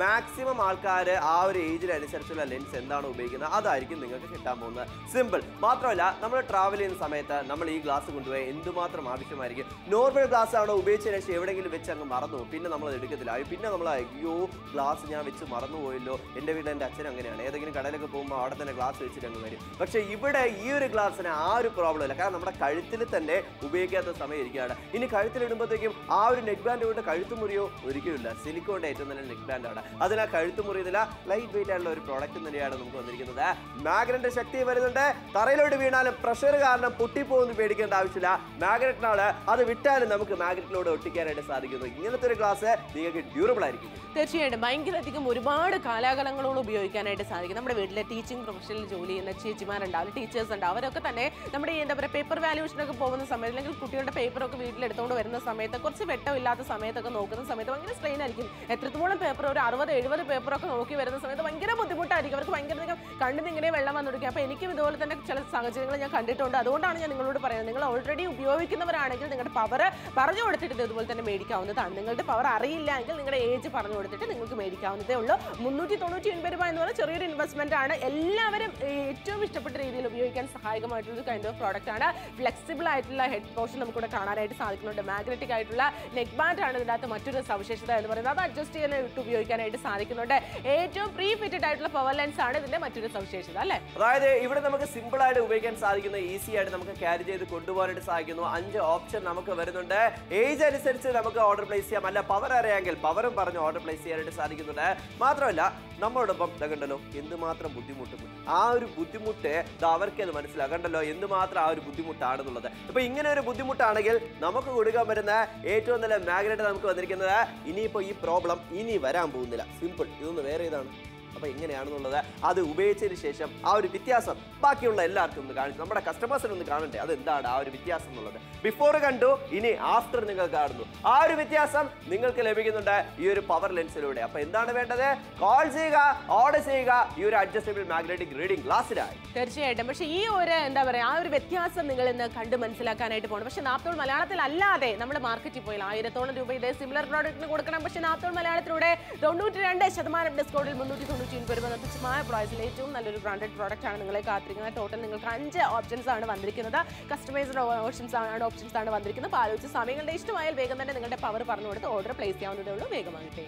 മാക്സിമം ആൾക്കാർ ആ ഒരു ഏജിനനുസരിച്ചുള്ള ലെൻസ് എന്താണ് ഉപയോഗിക്കുന്നത്? അതായിരിക്കും നിങ്ങൾക്ക് കിട്ടാൻ പോകുന്നത്. സിമ്പിൾ മാത്രമല്ല നമ്മൾ ട്രാവൽ ചെയ്യുന്ന സമയത്ത് നമ്മൾ ഈ ഗ്ലാസ് കൊണ്ടുപോയി എന്തുമാത്രം ആവശ്യമായിരിക്കും? നോർമൽ ഗ്ലാസ് ആണോ ഉപയോഗിച്ചതിന് ശേഷം എവിടെയെങ്കിലും വെച്ച് അങ്ങ് മറന്നു പിന്നെ നമ്മൾ അത് എടുക്കത്തില്ല. പിന്നെ നമ്മൾ അയ്യോ ഗ്ലാസ് ഞാൻ വെച്ച് മറന്നുപോയല്ലോ എന്റെ വീട്ടിൽ എന്റെ അച്ഛൻ അങ്ങനെയാണ്. ഏതെങ്കിലും കടലൊക്കെ പോകുമ്പോൾ അവിടെ തന്നെ ഗ്ലാസ് വെച്ചിട്ട് അങ്ങ് വരും. പക്ഷേ ഇവിടെ ഈ ഒരു ഗ്ലാസ്സിന് ആ ഒരു പ്രോബ്ലം ഇല്ല. കാരണം നമ്മുടെ കഴുത്തിൽ തന്നെ ഉപയോഗിക്കാത്ത സമയം ഇരിക്കുകയാണ് ഇനി കഴുത്തിലിടുമ്പോഴത്തേക്കും ആ ഒരു നെക്ക് ബാൻഡ് കൊണ്ട് കഴുത്ത് മുറിയോ ഒരിക്കലുമില്ല സിലിക്കോണിന്റെ ഏറ്റവും നല്ല നെക്ക് ബാൻഡാണ് ആ കഴുത്ത് മുറിയതില്ല ലൈറ്റ് വെയിറ്റ് ആയിട്ടുള്ള ഒരു പ്രോഡക്റ്റ് തന്നെയാണ് നമുക്ക് വന്നിരിക്കുന്നത്. മാഗ്നറ്റിന്റെ ശക്തി വരുന്നുണ്ട്. തറയിലോട്ട് വീണാലും പ്രഷർ കാരണം പൊട്ടിപ്പോകുന്നു പേടിക്കേണ്ട ആവശ്യമില്ല. മാഗ്നറ്റിനാണ് അത് വിട്ടാലും നമുക്ക് മാഗ്നറ്റിനോട് ഒട്ടിക്കാനായിട്ട് സാധിക്കുന്നു. ഇങ്ങനത്തെ ഒരു ഗ്ലാസ് നിങ്ങൾക്ക് ഡ്യൂറബിൾ ആയിരിക്കും. തീർച്ചയായിട്ടും. ഭയങ്കരധികം ഒരുപാട് കാലാകാലങ്ങളോട് ഉപയോഗിക്കാനായിട്ട് സാധിക്കും. നമ്മുടെ വീട്ടിലെ ടീച്ചിങ് പ്രൊഫഷനിൽ ജോലി ചെയ്യുന്ന ചേച്ചിമാരുണ്ടാവും. ടീച്ചേഴ്സ് ഉണ്ട് അവരൊക്കെ തന്നെ നമ്മുടെ എന്താ പറയുക പേപ്പർ വാല്യൂഷനൊക്കെ പോകുന്ന സമയത്ത് അല്ലെങ്കിൽ കുട്ടികളുടെ പേപ്പറൊക്കെ വീട്ടിലെടുത്തുകൊണ്ട് വരുന്ന സമയത്ത് കുറച്ച് വെട്ടമില്ലാത്ത സമയത്തൊക്കെ നോക്കുന്ന സമയത്ത് ഭയങ്കര സ്ട്രെയിൻ ആയിരിക്കും. എത്രത്തോളം പേപ്പർ ഒരു അറുപത് എഴുപത് പേപ്പറൊക്കെ നോക്കി വരുന്ന സമയത്ത് ഭയങ്കര ബുദ്ധിമുട്ടായിരിക്കും. അവർക്ക് ഭയങ്കര കണ്ണിന് ഇങ്ങനെ വെള്ളം വന്നിരിക്കും അപ്പോൾ എനിക്കും ഇതുപോലെ തന്നെ ചില സാഹചര്യങ്ങൾ ഞാൻ കണ്ടിട്ടുണ്ട്. അതുകൊണ്ടാണ് ഞാൻ നിങ്ങളോട് പറയുന്നത്. നിങ്ങൾ ഓൾറെഡി ഉപയോഗിക്കുന്നവരാണെങ്കിൽ നിങ്ങളുടെ പവർ പറഞ്ഞു കൊടുത്തിട്ട് ഇതുപോലെ തന്നെ മേടിക്കാവുന്നതാണ്. നിങ്ങളുടെ പവർ അറിയില്ല എങ്കിൽ നിങ്ങളുടെ ഏജ് പറഞ്ഞു കൊടുത്തിട്ട് നിങ്ങൾക്ക് മേടിക്കാവുന്നതേ ഉള്ളൂ. മുന്നൂറ്റി തൊണ്ണൂറ്റി ഒൻപത് രൂപ എന്ന് പറഞ്ഞാൽ ചെറിയൊരു ഇൻവെസ്റ്റ്മെന്റ് ആണ്. എല്ലാവരും ഏറ്റവും ഇഷ്ടപ്പെട്ട രീതിയിൽ ഉപയോഗിക്കാൻ സഹായകമായിട്ടുള്ള ഒരു കൈൻഡ് ഓഫ് പ്രോഡക്റ്റ് ആണ്. ഫ്ലെക്സിബിൾ ആയിട്ടുള്ള ഹെഡ് പോർഷൻ നമുക്കിവിടെ കാണാനായിട്ട് സാധിക്കുന്നുണ്ട്. മാഗ്നറ്റിക് ആയിട്ടുള്ള നെക്ക് ബാൻഡ് ആണ് ഇതിനകത്ത് മറ്റൊരു സവിശേഷത എന്ന് പറയുന്നത്. അത് അഡ്ജസ്റ്റ് ചെയ്യാൻ ഇട്ട് ഉപയോഗിക്കാനായിട്ട് സാധിക്കുന്നുണ്ട്. ഏറ്റവും പ്രീ ഫിറ്റഡ് ആയിട്ടുള്ള പവർ ലെൻസ് ആണ് ഇതിന്റെ മറ്റൊരു സവിശേഷത അല്ലേ? അതായത് ഇവിടെ നമുക്ക് സിമ്പിൾ ആയിട്ട് ഉപയോഗിക്കാൻ സാധിക്കുന്ന ഈസി ആയിട്ട് നമുക്ക് ക്യാരി ചെയ്ത് കൊണ്ടുപോകാനായിട്ട് സാധിക്കുന്നു. അഞ്ച് ഓപ്ഷൻ നമുക്ക് വരുന്നുണ്ട്. ഏജ് അനുസരിച്ച് നമുക്ക് ഓർഡർ പ്ലേസ് ചെയ്യാം. അല്ല പവർ അറിയാമെങ്കിൽ പവറും പറഞ്ഞ് ഓർഡർ പ്ലേസ് ചെയ്യാനായിട്ട് സാധിക്കുന്നുണ്ട്. മാത്രമല്ല നമ്മളോടൊപ്പം ഇതാ കണ്ടല്ലോ എന്തുമാത്രം ബുദ്ധിമുട്ടും. ആ ഒരു ബുദ്ധിമുട്ട് അവർക്ക് അത് മനസ്സിലാകണ്ടല്ലോ എന്തുമാത്രം ആ ഒരു ബുദ്ധിമുട്ടാണെന്നുള്ളത്. അപ്പൊ ഇങ്ങനെ ഒരു ബുദ്ധിമുട്ടാണെങ്കിൽ നമുക്ക് കൊടുക്കാൻ പറ്റുന്ന ഏറ്റവും നല്ല മാഗ്നറ്റ് നമുക്ക് വന്നിരിക്കുന്നത് ഇനിയിപ്പോ ഈ പ്രോബ്ലം ഇനി വരാൻ പോകുന്നില്ല. സിമ്പിൾ ഇതൊന്ന് വേറെ ഇതാണ് അപ്പൊ എങ്ങനെയാണെന്നുള്ളത് അത് ഉപയോഗിച്ചതിന് ശേഷം ആ ഒരു വ്യത്യാസം ബാക്കിയുള്ള എല്ലാവർക്കും ഒന്ന് കാണിച്ചു. നമ്മുടെ കസ്റ്റമേഴ്സിന് ഒന്ന് കാണണ്ടേ? അത് എന്താണ് ആ ഒരു വ്യത്യാസം എന്നുള്ളത്? ബിഫോർ കണ്ടു ഇനി ആഫ്റ്റർ നിങ്ങൾ കാണുന്നു. ആ ഒരു വ്യത്യാസം നിങ്ങൾക്ക് ലഭിക്കുന്നുണ്ട് ഈ ഒരു പവർ ലെൻസിലൂടെ അപ്പൊ എന്താണ് വേണ്ടത്? കോൾ ചെയ്യുക ഓർഡർ ചെയ്യുക ഈ ഒരു അഡ്ജസ്റ്റബിൾ മാഗ്നറ്റിക് റീഡിംഗ് ക്ലാസ്സിലായി തീർച്ചയായിട്ടും. പക്ഷെ ഈ ഒരു എന്താ പറയുക ആ ഒരു വ്യത്യാസം നിങ്ങൾ ഇന്ന് കണ്ട് മനസ്സിലാക്കാനായിട്ട് പോകണം പക്ഷെ നാത്തോൾ മലയാളത്തിൽ അല്ലാതെ നമ്മൾ മാർക്കറ്റിൽ പോയാൽ ആയിരത്തോളം രൂപ ഇതേ സിമിലർ പ്രോഡക്റ്റിന് കൊടുക്കണം. പക്ഷെ നാത്തോൾ മലയാളത്തിലൂടെ തൊണ്ണൂറ്റി രണ്ട് ശതമാനം ഡിസ്കൗണ്ടിൽ മുന്നൂറ്റി തൊണ്ണൂറ്റി ഒൻപത് രൂപ തുച്ഛമായ പ്രൈസിൽ ഏറ്റവും നല്ലൊരു ബ്രാൻഡഡ് പ്രോഡക്റ്റ് ആണ് നിങ്ങളെ കാത്തിരിക്കുന്നത്. ടോട്ടൽ നിങ്ങൾക്ക് അഞ്ച് ഓപ്ഷൻസ് ആണ് വന്നിരിക്കുന്നത്. കസ്റ്റമൈസ്ഡ് ഓപ്ഷൻസ് ആണ് ഓപ്ഷൻസ് ആണ് വന്നിരിക്കുന്നത്. അപ്പോൾ ആലോചിച്ച് സമയങ്ങളുടെ ഇഷ്ടമായാൽ വേഗം തന്നെ നിങ്ങളുടെ പവർ പറഞ്ഞു കൊടുത്ത് ഓർഡർ പ്ലേസ് ചെയ്യാവുന്നതേ ഉള്ളൂ. വേഗമാകട്ടെ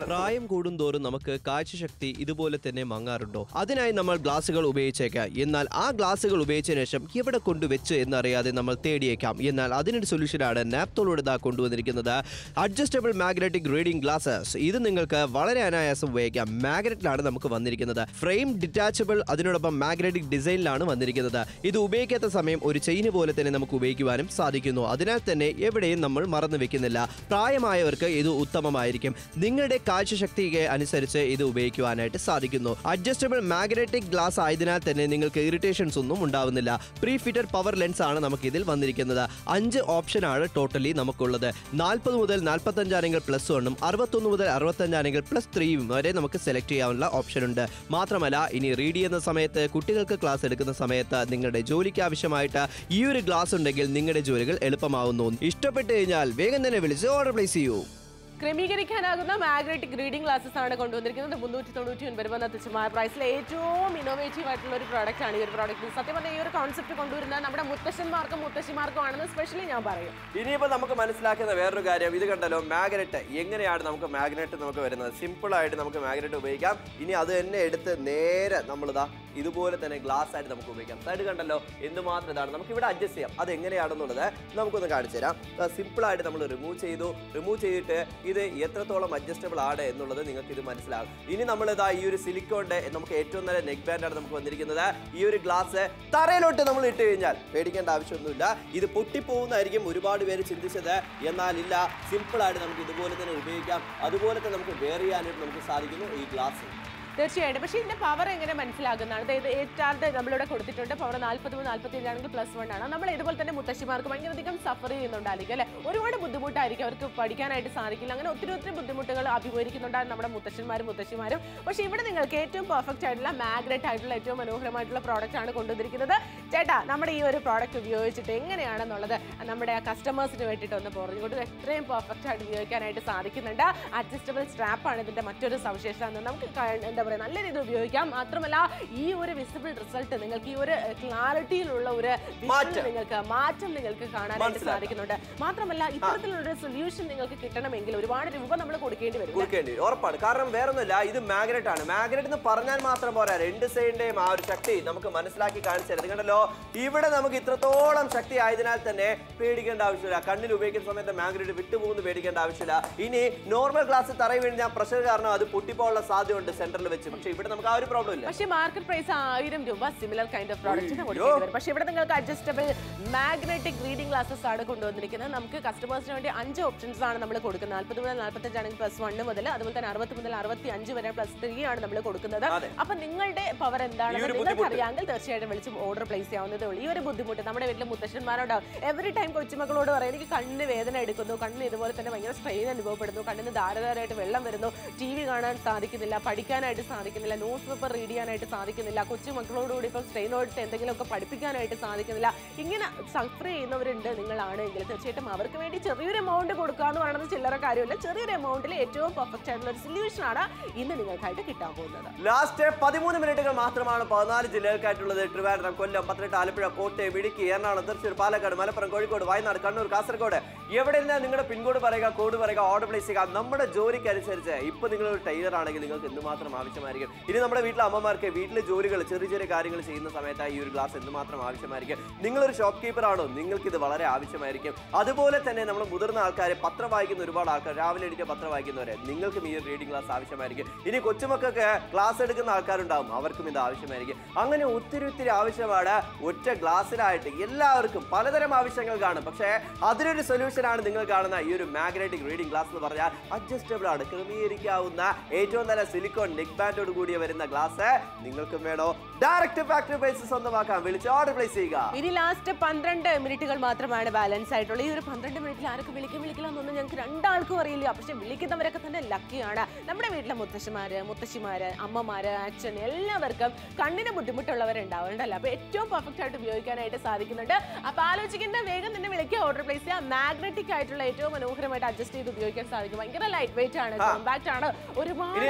പ്രായം കൂടുന്തോറും നമുക്ക് കാഴ്ചശക്തി ഇതുപോലെ തന്നെ മങ്ങാറുണ്ടോ? അതിനായി നമ്മൾ ഗ്ലാസുകൾ ഉപയോഗിച്ചേക്കാം. എന്നാൽ ആ ഗ്ലാസുകൾ ഉപയോഗിച്ചതിന് ശേഷം എവിടെ കൊണ്ടുവെച്ച് എന്നറിയാതെ നമ്മൾ തേടിയേക്കാം. എന്നാൽ അതിനൊരു സൊല്യൂഷനാണ് നാപ്തോളോട് ഇതാ കൊണ്ടുവന്നിരിക്കുന്നത്. അഡ്ജസ്റ്റബിൾ മാഗ്നറ്റിക് റീഡിംഗ് ഗ്ലാസസ് ഇത് നിങ്ങൾക്ക് വളരെ അനായാസം ഉപയോഗിക്കാം. മാഗ്നറ്റിലാണ് നമുക്ക് വന്നിരിക്കുന്നത്. ഫ്രെയിം ഡിറ്റാച്ചബിൾ അതിനോടൊപ്പം മാഗ്നറ്റിക് ഡിസൈനിലാണ് വന്നിരിക്കുന്നത്. ഇത് ഉപയോഗിക്കാത്ത സമയം ഒരു ചെയിന് പോലെ തന്നെ നമുക്ക് ഉപയോഗിക്കുവാനും സാധിക്കുന്നു. അതിനാൽ തന്നെ എവിടെയും നമ്മൾ മറന്നു വെക്കുന്നില്ല. പ്രായമായവർക്ക് ഇത് ഉത്തമമായിരിക്കും. നിങ്ങളുടെ കാഴ്ചശക്തിക്ക് അനുസരിച്ച് ഇത് ഉപയോഗിക്കുവാനായിട്ട് സാധിക്കുന്നു. അഡ്ജസ്റ്റബിൾ മാഗ്നറ്റിക് ഗ്ലാസ് ആയതിനാൽ തന്നെ നിങ്ങൾക്ക് ഇറിറ്റേഷൻസ് ഒന്നും ഉണ്ടാവുന്നില്ല. പ്രീ ഫിറ്റഡ് പവർ ലെൻസ് ആണ് നമുക്ക് ഇതിൽ വന്നിരിക്കുന്നത്. അഞ്ച് ഓപ്ഷൻ ആണ് ടോട്ടലി നമുക്കുള്ളത്. നാൽപ്പത് മുതൽ നാൽപ്പത്തഞ്ചാണെങ്കിൽ പ്ലസ് വണ്ണും അറുപത്തൊന്ന് മുതൽ അറുപത്തഞ്ചാണെങ്കിൽ പ്ലസ് ത്രീയും വരെ നമുക്ക് സെലക്ട് ചെയ്യാനുള്ള ഓപ്ഷൻ ഉണ്ട്. മാത്രമല്ല ഇനി റീഡ് ചെയ്യുന്ന സമയത്ത് കുട്ടികൾക്ക് ക്ലാസ് എടുക്കുന്ന സമയത്ത് നിങ്ങളുടെ ജോലിക്ക് ആവശ്യമായിട്ട് ഈ ഒരു ഗ്ലാസ് ഉണ്ടെങ്കിൽ നിങ്ങളുടെ ജോലികൾ എളുപ്പമാവുന്നു. ഇഷ്ടപ്പെട്ടു കഴിഞ്ഞാൽ വേഗം തന്നെ വിളിച്ച് ഓർഡർ പ്ലേസ് ചെയ്യൂ. ക്രമീകരിക്കാനാകുന്ന മാഗ്നറ്റിക് റീഡിംഗ് ഗ്ലാസ്സസ് ആണ് കൊണ്ടുവന്നിരിക്കുന്നത്. മുന്നൂറ്റി തൊണ്ണൂറ്റി ഒൻപത് എന്ന തുച്ഛമായ പ്രൈസിൽ ഏറ്റവും ഇന്നോവേറ്റീവ് ആയിട്ടുള്ള ഒരു പ്രോഡക്റ്റ് ആണ് ഈ ഒരു പ്രോഡക്റ്റ് സത്യം പറഞ്ഞാൽ ഈ ഒരു കോൺസെപ്റ്റ് കൊണ്ടുവരുന്നത് നമ്മുടെ മുത്തശ്ശന്മാർക്കും മുത്തശ്ശിമാർക്കും ആണെന്ന് സ്പെഷ്യലി ഞാൻ പറയും. ഇനിയിപ്പോൾ നമുക്ക് മനസ്സിലാക്കുന്ന വേറൊരു കാര്യം. ഇത് കണ്ടല്ലോ മാഗ്നറ്റ് എങ്ങനെയാണ് നമുക്ക് മാഗ്നറ്റ് നമുക്ക് വരുന്നത്? സിമ്പിൾ ആയിട്ട് നമുക്ക് മാഗ്നറ്റ് ഉപയോഗിക്കാം. ഇനി അത് തന്നെ എടുത്ത് നേരെ നമ്മളിതാ ഇതുപോലെ തന്നെ ഗ്ലാസ് ആയിട്ട് നമുക്ക് ഉപയോഗിക്കാം. സൈഡ് കണ്ടല്ലോ എന്തുമാത്രം ഇതാണ്? നമുക്ക് ഇവിടെ അഡ്ജസ്റ്റ് ചെയ്യാം. അത് എങ്ങനെയാണെന്നുള്ളത് നമുക്കൊന്ന് കാണിച്ചു തരാം. സിമ്പിൾ ആയിട്ട് നമ്മൾ റിമൂവ് ചെയ്തു. റിമൂവ് ചെയ്തിട്ട് ഇത് എത്രത്തോളം അഡ്ജസ്റ്റബിൾ ആണ് എന്നുള്ളത് നിങ്ങൾക്ക് ഇത് മനസ്സിലാകും. ഇനി നമ്മൾ ഇതാ ഈ ഒരു സിലിക്കോണിന്റെ നമുക്ക് ഏറ്റവും നല്ല നെക്ക് ബാൻഡ് ആണ് നമുക്ക് വന്നിരിക്കുന്നത്. ഈ ഒരു ഗ്ലാസ് തറയിലോട്ട് നമ്മൾ ഇട്ട് കഴിഞ്ഞാൽ പേടിക്കേണ്ട ആവശ്യമൊന്നുമില്ല. ഇത് പൊട്ടിപ്പോകുന്നതായിരിക്കും ഒരുപാട് പേര് ചിന്തിച്ചത്. സിമ്പിൾ ആയിട്ട് നമുക്ക് ഇതുപോലെ തന്നെ ഉപയോഗിക്കാം. അതുപോലെ തന്നെ നമുക്ക് വേർ ചെയ്യാനായിട്ട് നമുക്ക് സാധിക്കുന്നു ഈ ഗ്ലാസ് തീർച്ചയായിട്ടും. പക്ഷേ ഇതിന്റെ പവർ എങ്ങനെ മനസ്സിലാകുന്നതാണ്? അതായത് ഏറ്റാർഡ് നമ്മളിവിടെ കൊടുത്തിട്ടുണ്ട്. പവർ നാൽപ്പത് മൂന്ന് നാൽപ്പത്തി അഞ്ചാണെങ്കിൽ പ്ലസ് വൺ ആണ്. നമ്മൾ ഇതുപോലെ തന്നെ മുത്തശ്ശിമാർക്ക് ഭയങ്കരധികം സഫർ ചെയ്യുന്നുണ്ടായിരിക്കും അല്ലേ? ഒരുപാട് ബുദ്ധിമുട്ടായിരിക്കും അവർക്ക് പഠിക്കാനായിട്ട് സാധിക്കില്ല. അങ്ങനെ ഒത്തിരി ഒത്തിരി ബുദ്ധിമുട്ടുകൾ അഭിമുഖിക്കുന്നുണ്ടായിരുന്നു നമ്മുടെ മുത്തശ്ശന്മാരും മുത്തശ്ശിമാരും. പക്ഷേ ഇവിടെ നിങ്ങൾക്ക് ഏറ്റവും പെർഫെക്റ്റ് ആയിട്ടുള്ള മാഗ്നറ്റ് ആയിട്ടുള്ള ഏറ്റവും മനോഹരമായിട്ടുള്ള പ്രോഡക്റ്റ് ആണ് കൊണ്ടുവന്നിരിക്കുന്നത്. ചേട്ടാ നമ്മുടെ ഈ ഒരു പ്രോഡക്റ്റ് ഉപയോഗിച്ചിട്ട് എങ്ങനെയാണെന്നുള്ളത് നമ്മുടെ കസ്റ്റമേഴ്സിന് വേണ്ടിയിട്ട് ഒന്ന് പറഞ്ഞു കൊടുത്ത് എത്രയും പെർഫെക്റ്റ് ആയിട്ട് ഉപയോഗിക്കാനായിട്ട് സാധിക്കുന്നുണ്ട്. അഡ്ജസ്റ്റബിൾ സ്ട്രാപ്പാണ് ഇതിന്റെ മറ്റൊരു സവിശേഷത എന്ന് നമുക്ക് ക- എന്താ പറയുക നല്ല രീതിയിൽ ഉപയോഗിക്കാം. മാത്രമല്ല ഈ ഒരു വിസിബിൾ റിസൾട്ട് നിങ്ങൾക്ക് ഈ ഒരു ക്ലാരിറ്റിയിലുള്ള ഒരു നിങ്ങൾക്ക് മാറ്റം നിങ്ങൾക്ക് കാണാനായിട്ട് സാധിക്കുന്നുണ്ട്. മാത്രമല്ല ഇത്തരത്തിലുള്ള ഒരു സൊല്യൂഷൻ നിങ്ങൾക്ക് കിട്ടണമെങ്കിൽ ഒരുപാട് രൂപ നമ്മൾ കൊടുക്കേണ്ടി വരും കൊടുക്കേണ്ടി വരും. ഉറപ്പാണ്. കാരണം വേറൊന്നുമില്ല ഇത് മാഗ്നറ്റ് ആണ്. മാഗ്നറ്റ് എന്ന് പറഞ്ഞാൽ മാത്രം പോരാ രണ്ട് സൈഡിന്റെയും ആ ഒരു ശക്തി നമുക്ക് മനസ്സിലാക്കി കാണിച്ചു തരുന്നത്. കണ്ടല്ലോ? ഇവിടെ നമുക്ക് ഇത്രത്തോളം ശക്തി ആയതിനാൽ തന്നെ പേടിക്കേണ്ട ആവശ്യമില്ല. കണ്ണിൽ ഉപയോഗിക്കുന്ന സമയത്ത് മാഗ്നറ്റ് വിട്ടുപോകുന്നു പേടിക്കേണ്ട ആവശ്യമില്ല. ഇനി നോർമൽ ഗ്ലാസ് തറയിൽ വീണ് ഞാൻ പ്രഷർ കാരണം അത് പൊട്ടിപ്പോകാനുള്ള സാധ്യതയുണ്ട് സെന്ററിൽ വെച്ച്. പക്ഷെ ഇവിടെ നമുക്ക് ആ ഒരു പ്രോബ്ലം ഇല്ല. പക്ഷേ മാർക്കറ്റ് പ്രൈസ് ആയിരം രൂപ സിമിലർ കൈൻഡ് ഓഫ് പ്രോഡക്റ്റിന് അയ്യോ. കൊടുക്കേണ്ടി വരും. പക്ഷേ ഇവിടെ നിങ്ങൾക്ക് അഡ്ജസ്റ്റബിൾ മാഗ്നറ്റിക് റീഡിംഗ് ഗ്ലാസസ് ആണ് കൊണ്ടുവന്നിരിക്കുന്നത്. നമുക്ക് കസ്റ്റമേഴ്സിന് വേണ്ടി അഞ്ച് ഓപ്ഷൻസ് ആണ് നമ്മൾ കൊടുക്കുന്നത്. നാൽപ്പത് മുതൽ നാൽപ്പത്തഞ്ച് ആണെങ്കിൽ പ്ലസ് വണ്ണ് മുതൽ അതുപോലെ തന്നെ അറുപത്തി മുതൽ അറുപത്തി അഞ്ച് വരെ പ്ലസ് ത്രീ ആണ് നമ്മൾ കൊടുക്കുന്നത്. അപ്പൊ നിങ്ങളുടെ പവർ ഒരു നിങ്ങൾക്ക്. അറിയാമെങ്കിൽ തീർച്ചയായിട്ടും വിളിച്ച് ഓർഡർ പ്ലേസ് ചെയ്യാവുന്നതേ ഉള്ളൂ. ഈ ഒരു ബുദ്ധിമുട്ട് നമ്മുടെ വീട്ടിലെ മുത്തശ്ശന്മാരോടാവും എവറി ടൈം കൊച്ചുമക്കളോട് പറയും എനിക്ക് കണ്ണിന് വേദന എടുക്കുന്നു. കണ്ണിന് ഇതുപോലെ തന്നെ ഭയങ്കര സ്ട്രെയിൻ അനുഭവപ്പെടുന്നു. കണ്ണിന് ധാരധാരമായിട്ട് വെള്ളം വരുന്നു. ടി വി കാണാൻ സാധിക്കുന്നില്ല. പഠിക്കാനായിട്ട് സാധിക്കുന്നില്ല. ന്യൂസ് പേപ്പർ റീഡ് ചെയ്യാനായിട്ട് സാധിക്കുന്നില്ല. കൊച്ചു കൊച്ചുമക്കളോടുകൂടി ഇപ്പം സ്ട്രെയിനോട്ട് എന്തെങ്കിലുമൊക്കെ പഠിപ്പിക്കാനായിട്ട് സാധിക്കുന്നില്ല. ഇങ്ങനെ സഫർ ചെയ്യുന്നവരുണ്ട് നിങ്ങളാണെങ്കിൽ തീർച്ചയായിട്ടും അവർക്ക് വേണ്ടി ചെറിയൊരു എമൗണ്ട് കൊടുക്കുക എന്ന് പറയുന്നത് ചില്ലറ കാര്യമല്ല. ചെറിയൊരു എമൗണ്ടിൽ ഏറ്റവും പെർഫെക്റ്റ് ആയിട്ടുള്ള ഒരു സൊല്യൂഷൻ ആണ് ഇന്ന് നിങ്ങൾക്കായിട്ട് കിട്ടാൻ പോകുന്നത്. ലാസ്റ്റ് പതിമൂന്ന് മിനിറ്റുകൾ മാത്രമാണ് പതിനാല് ജില്ലകൾക്കായിട്ടുള്ളത്. ട്രിവാൻഡ്രം കൊല്ലം പത്തനംതിട്ട ആലപ്പുഴ കോട്ടയം ഇടുക്കി എറണാകുളം തൃശ്ശൂർ പാലക്കാട് മലപ്പുറം കോഴിക്കോട് വയനാട് കണ്ണൂർ കാസർഗോഡ് എവിടെ നിന്നാ നിങ്ങളുടെ പിൻകോഡ് പറയുക കോഡ് പറയുക ഓർഡർ പ്ലേസ് ചെയ്യുക നമ്മുടെ ജോലിക്ക് അനുസരിച്ച് ഇപ്പൊ നിങ്ങൾ ഒരു ടൈലർ ആണെങ്കിൽ നിങ്ങൾക്ക് എന്തുമാത്രം ആവശ്യമായിരിക്കും? ഇനി നമ്മുടെ വീട്ടിലെ അമ്മമാർക്ക് വീട്ടിലെ ജോലികൾ ചെറിയ ചെറിയ കാര്യങ്ങൾ ചെയ്യുന്ന സമയത്ത് ഈ ഒരു ഗ്ലാസ് എന്തുമാത്രം ആവശ്യമായിരിക്കും? നിങ്ങളൊരു ഷോപ്പ് കീപ്പർ ആണോ? നിങ്ങൾക്ക് ഇത് വളരെ ആവശ്യമായിരിക്കും. അതുപോലെ തന്നെ നമ്മൾ മുതിർന്ന ആൾക്കാരെ പത്രം വായിക്കുന്ന ഒരുപാട് ആൾക്കാർ രാവിലെ എണീറ്റ് പത്രം വായിക്കുന്നവരെ നിങ്ങൾക്കും ഈ ഒരു റീഡിംഗ് ക്ലാസ് ആവശ്യമായിരിക്കും. ഇനി കൊച്ചുമക്കൾക്ക് ക്ലാസ് എടുക്കുന്ന ആൾക്കാരുണ്ടാവും അവർക്കും ഇത് ആവശ്യമായിരിക്കും. അങ്ങനെ ഒത്തിരി ഒത്തിരി ആവശ്യമാണ്. ഒറ്റ ഗ്ലാസ്സിലായിട്ട് എല്ലാവർക്കും പലതരം ആവശ്യങ്ങൾ കാണും. പക്ഷേ അതിനൊരു സൊല്യൂഷൻ ആണ് നിങ്ങൾ കാണുന്ന ഈ ഒരു മാഗ്നറ്റിക് റീഡിംഗ് ഗ്ലാസ് എന്ന് പറഞ്ഞാൽ അഡ്ജസ്റ്റബിൾ ആണ് ക്രമീകരിക്കാവുന്ന ഏറ്റവും നല്ല സിലിക്കോൺ നെക്ക് ബാൻഡോട് കൂടി വരുന്ന ഗ്ലാസ് നിങ്ങൾക്കും വേണോ? ഡയറക്റ്റ് ഫാക്ടറി പ്രൈസ് സ്വന്തമാക്കാൻ വിളിച്ച് ഓർഡർ പ്ലേസ് ചെയ്യുക. ഇനി ലാസ്റ്റ് പന്ത്രണ്ട് മിനിറ്റുകൾ മാത്രമാണ് ബാലൻസ് ആയിട്ടുള്ളത് ഈ ഒരു പന്ത്രണ്ട് മിനിറ്റിൽ ആരൊക്കെ വിളിക്കും വിളിക്കില്ല എന്നൊന്നും ഞങ്ങൾക്ക് രണ്ടാൾക്കും അറിയില്ല. പക്ഷെ വിളിക്കുന്നവരൊക്കെ തന്നെ ലക്കിയാണ് നമ്മുടെ വീട്ടിലെ മുത്തശ്ശിമാര് മുത്തശ്ശിമാര് അമ്മമാര് അച്ഛൻ എല്ലാവർക്കും കണ്ണിന് ബുദ്ധിമുട്ടുള്ളവരുണ്ടാവുന്നുണ്ടല്ലോ അപ്പൊ ഏറ്റവും പെർഫെക്റ്റ് ആയിട്ട് ഉപയോഗിക്കാനായിട്ട് സാധിക്കുന്നുണ്ട്. അപ്പൊ ആലോചിക്കുന്ന വേഗം തന്നെ വിളിക്കുക ഓർഡർ പ്ലേസ് ചെയ്യുക മാഗ്നറ്റിക് ആയിട്ടുള്ള ഏറ്റവും മനോഹരമായിട്ട് അഡ്ജസ്റ്റ് ചെയ്ത് ഉപയോഗിക്കാൻ സാധിക്കും. ഭയങ്കര ലൈറ്റ് വെയിറ്റ് ആണ്. കോമ്പാക്ട് ആണ്. ഒരുപാട്.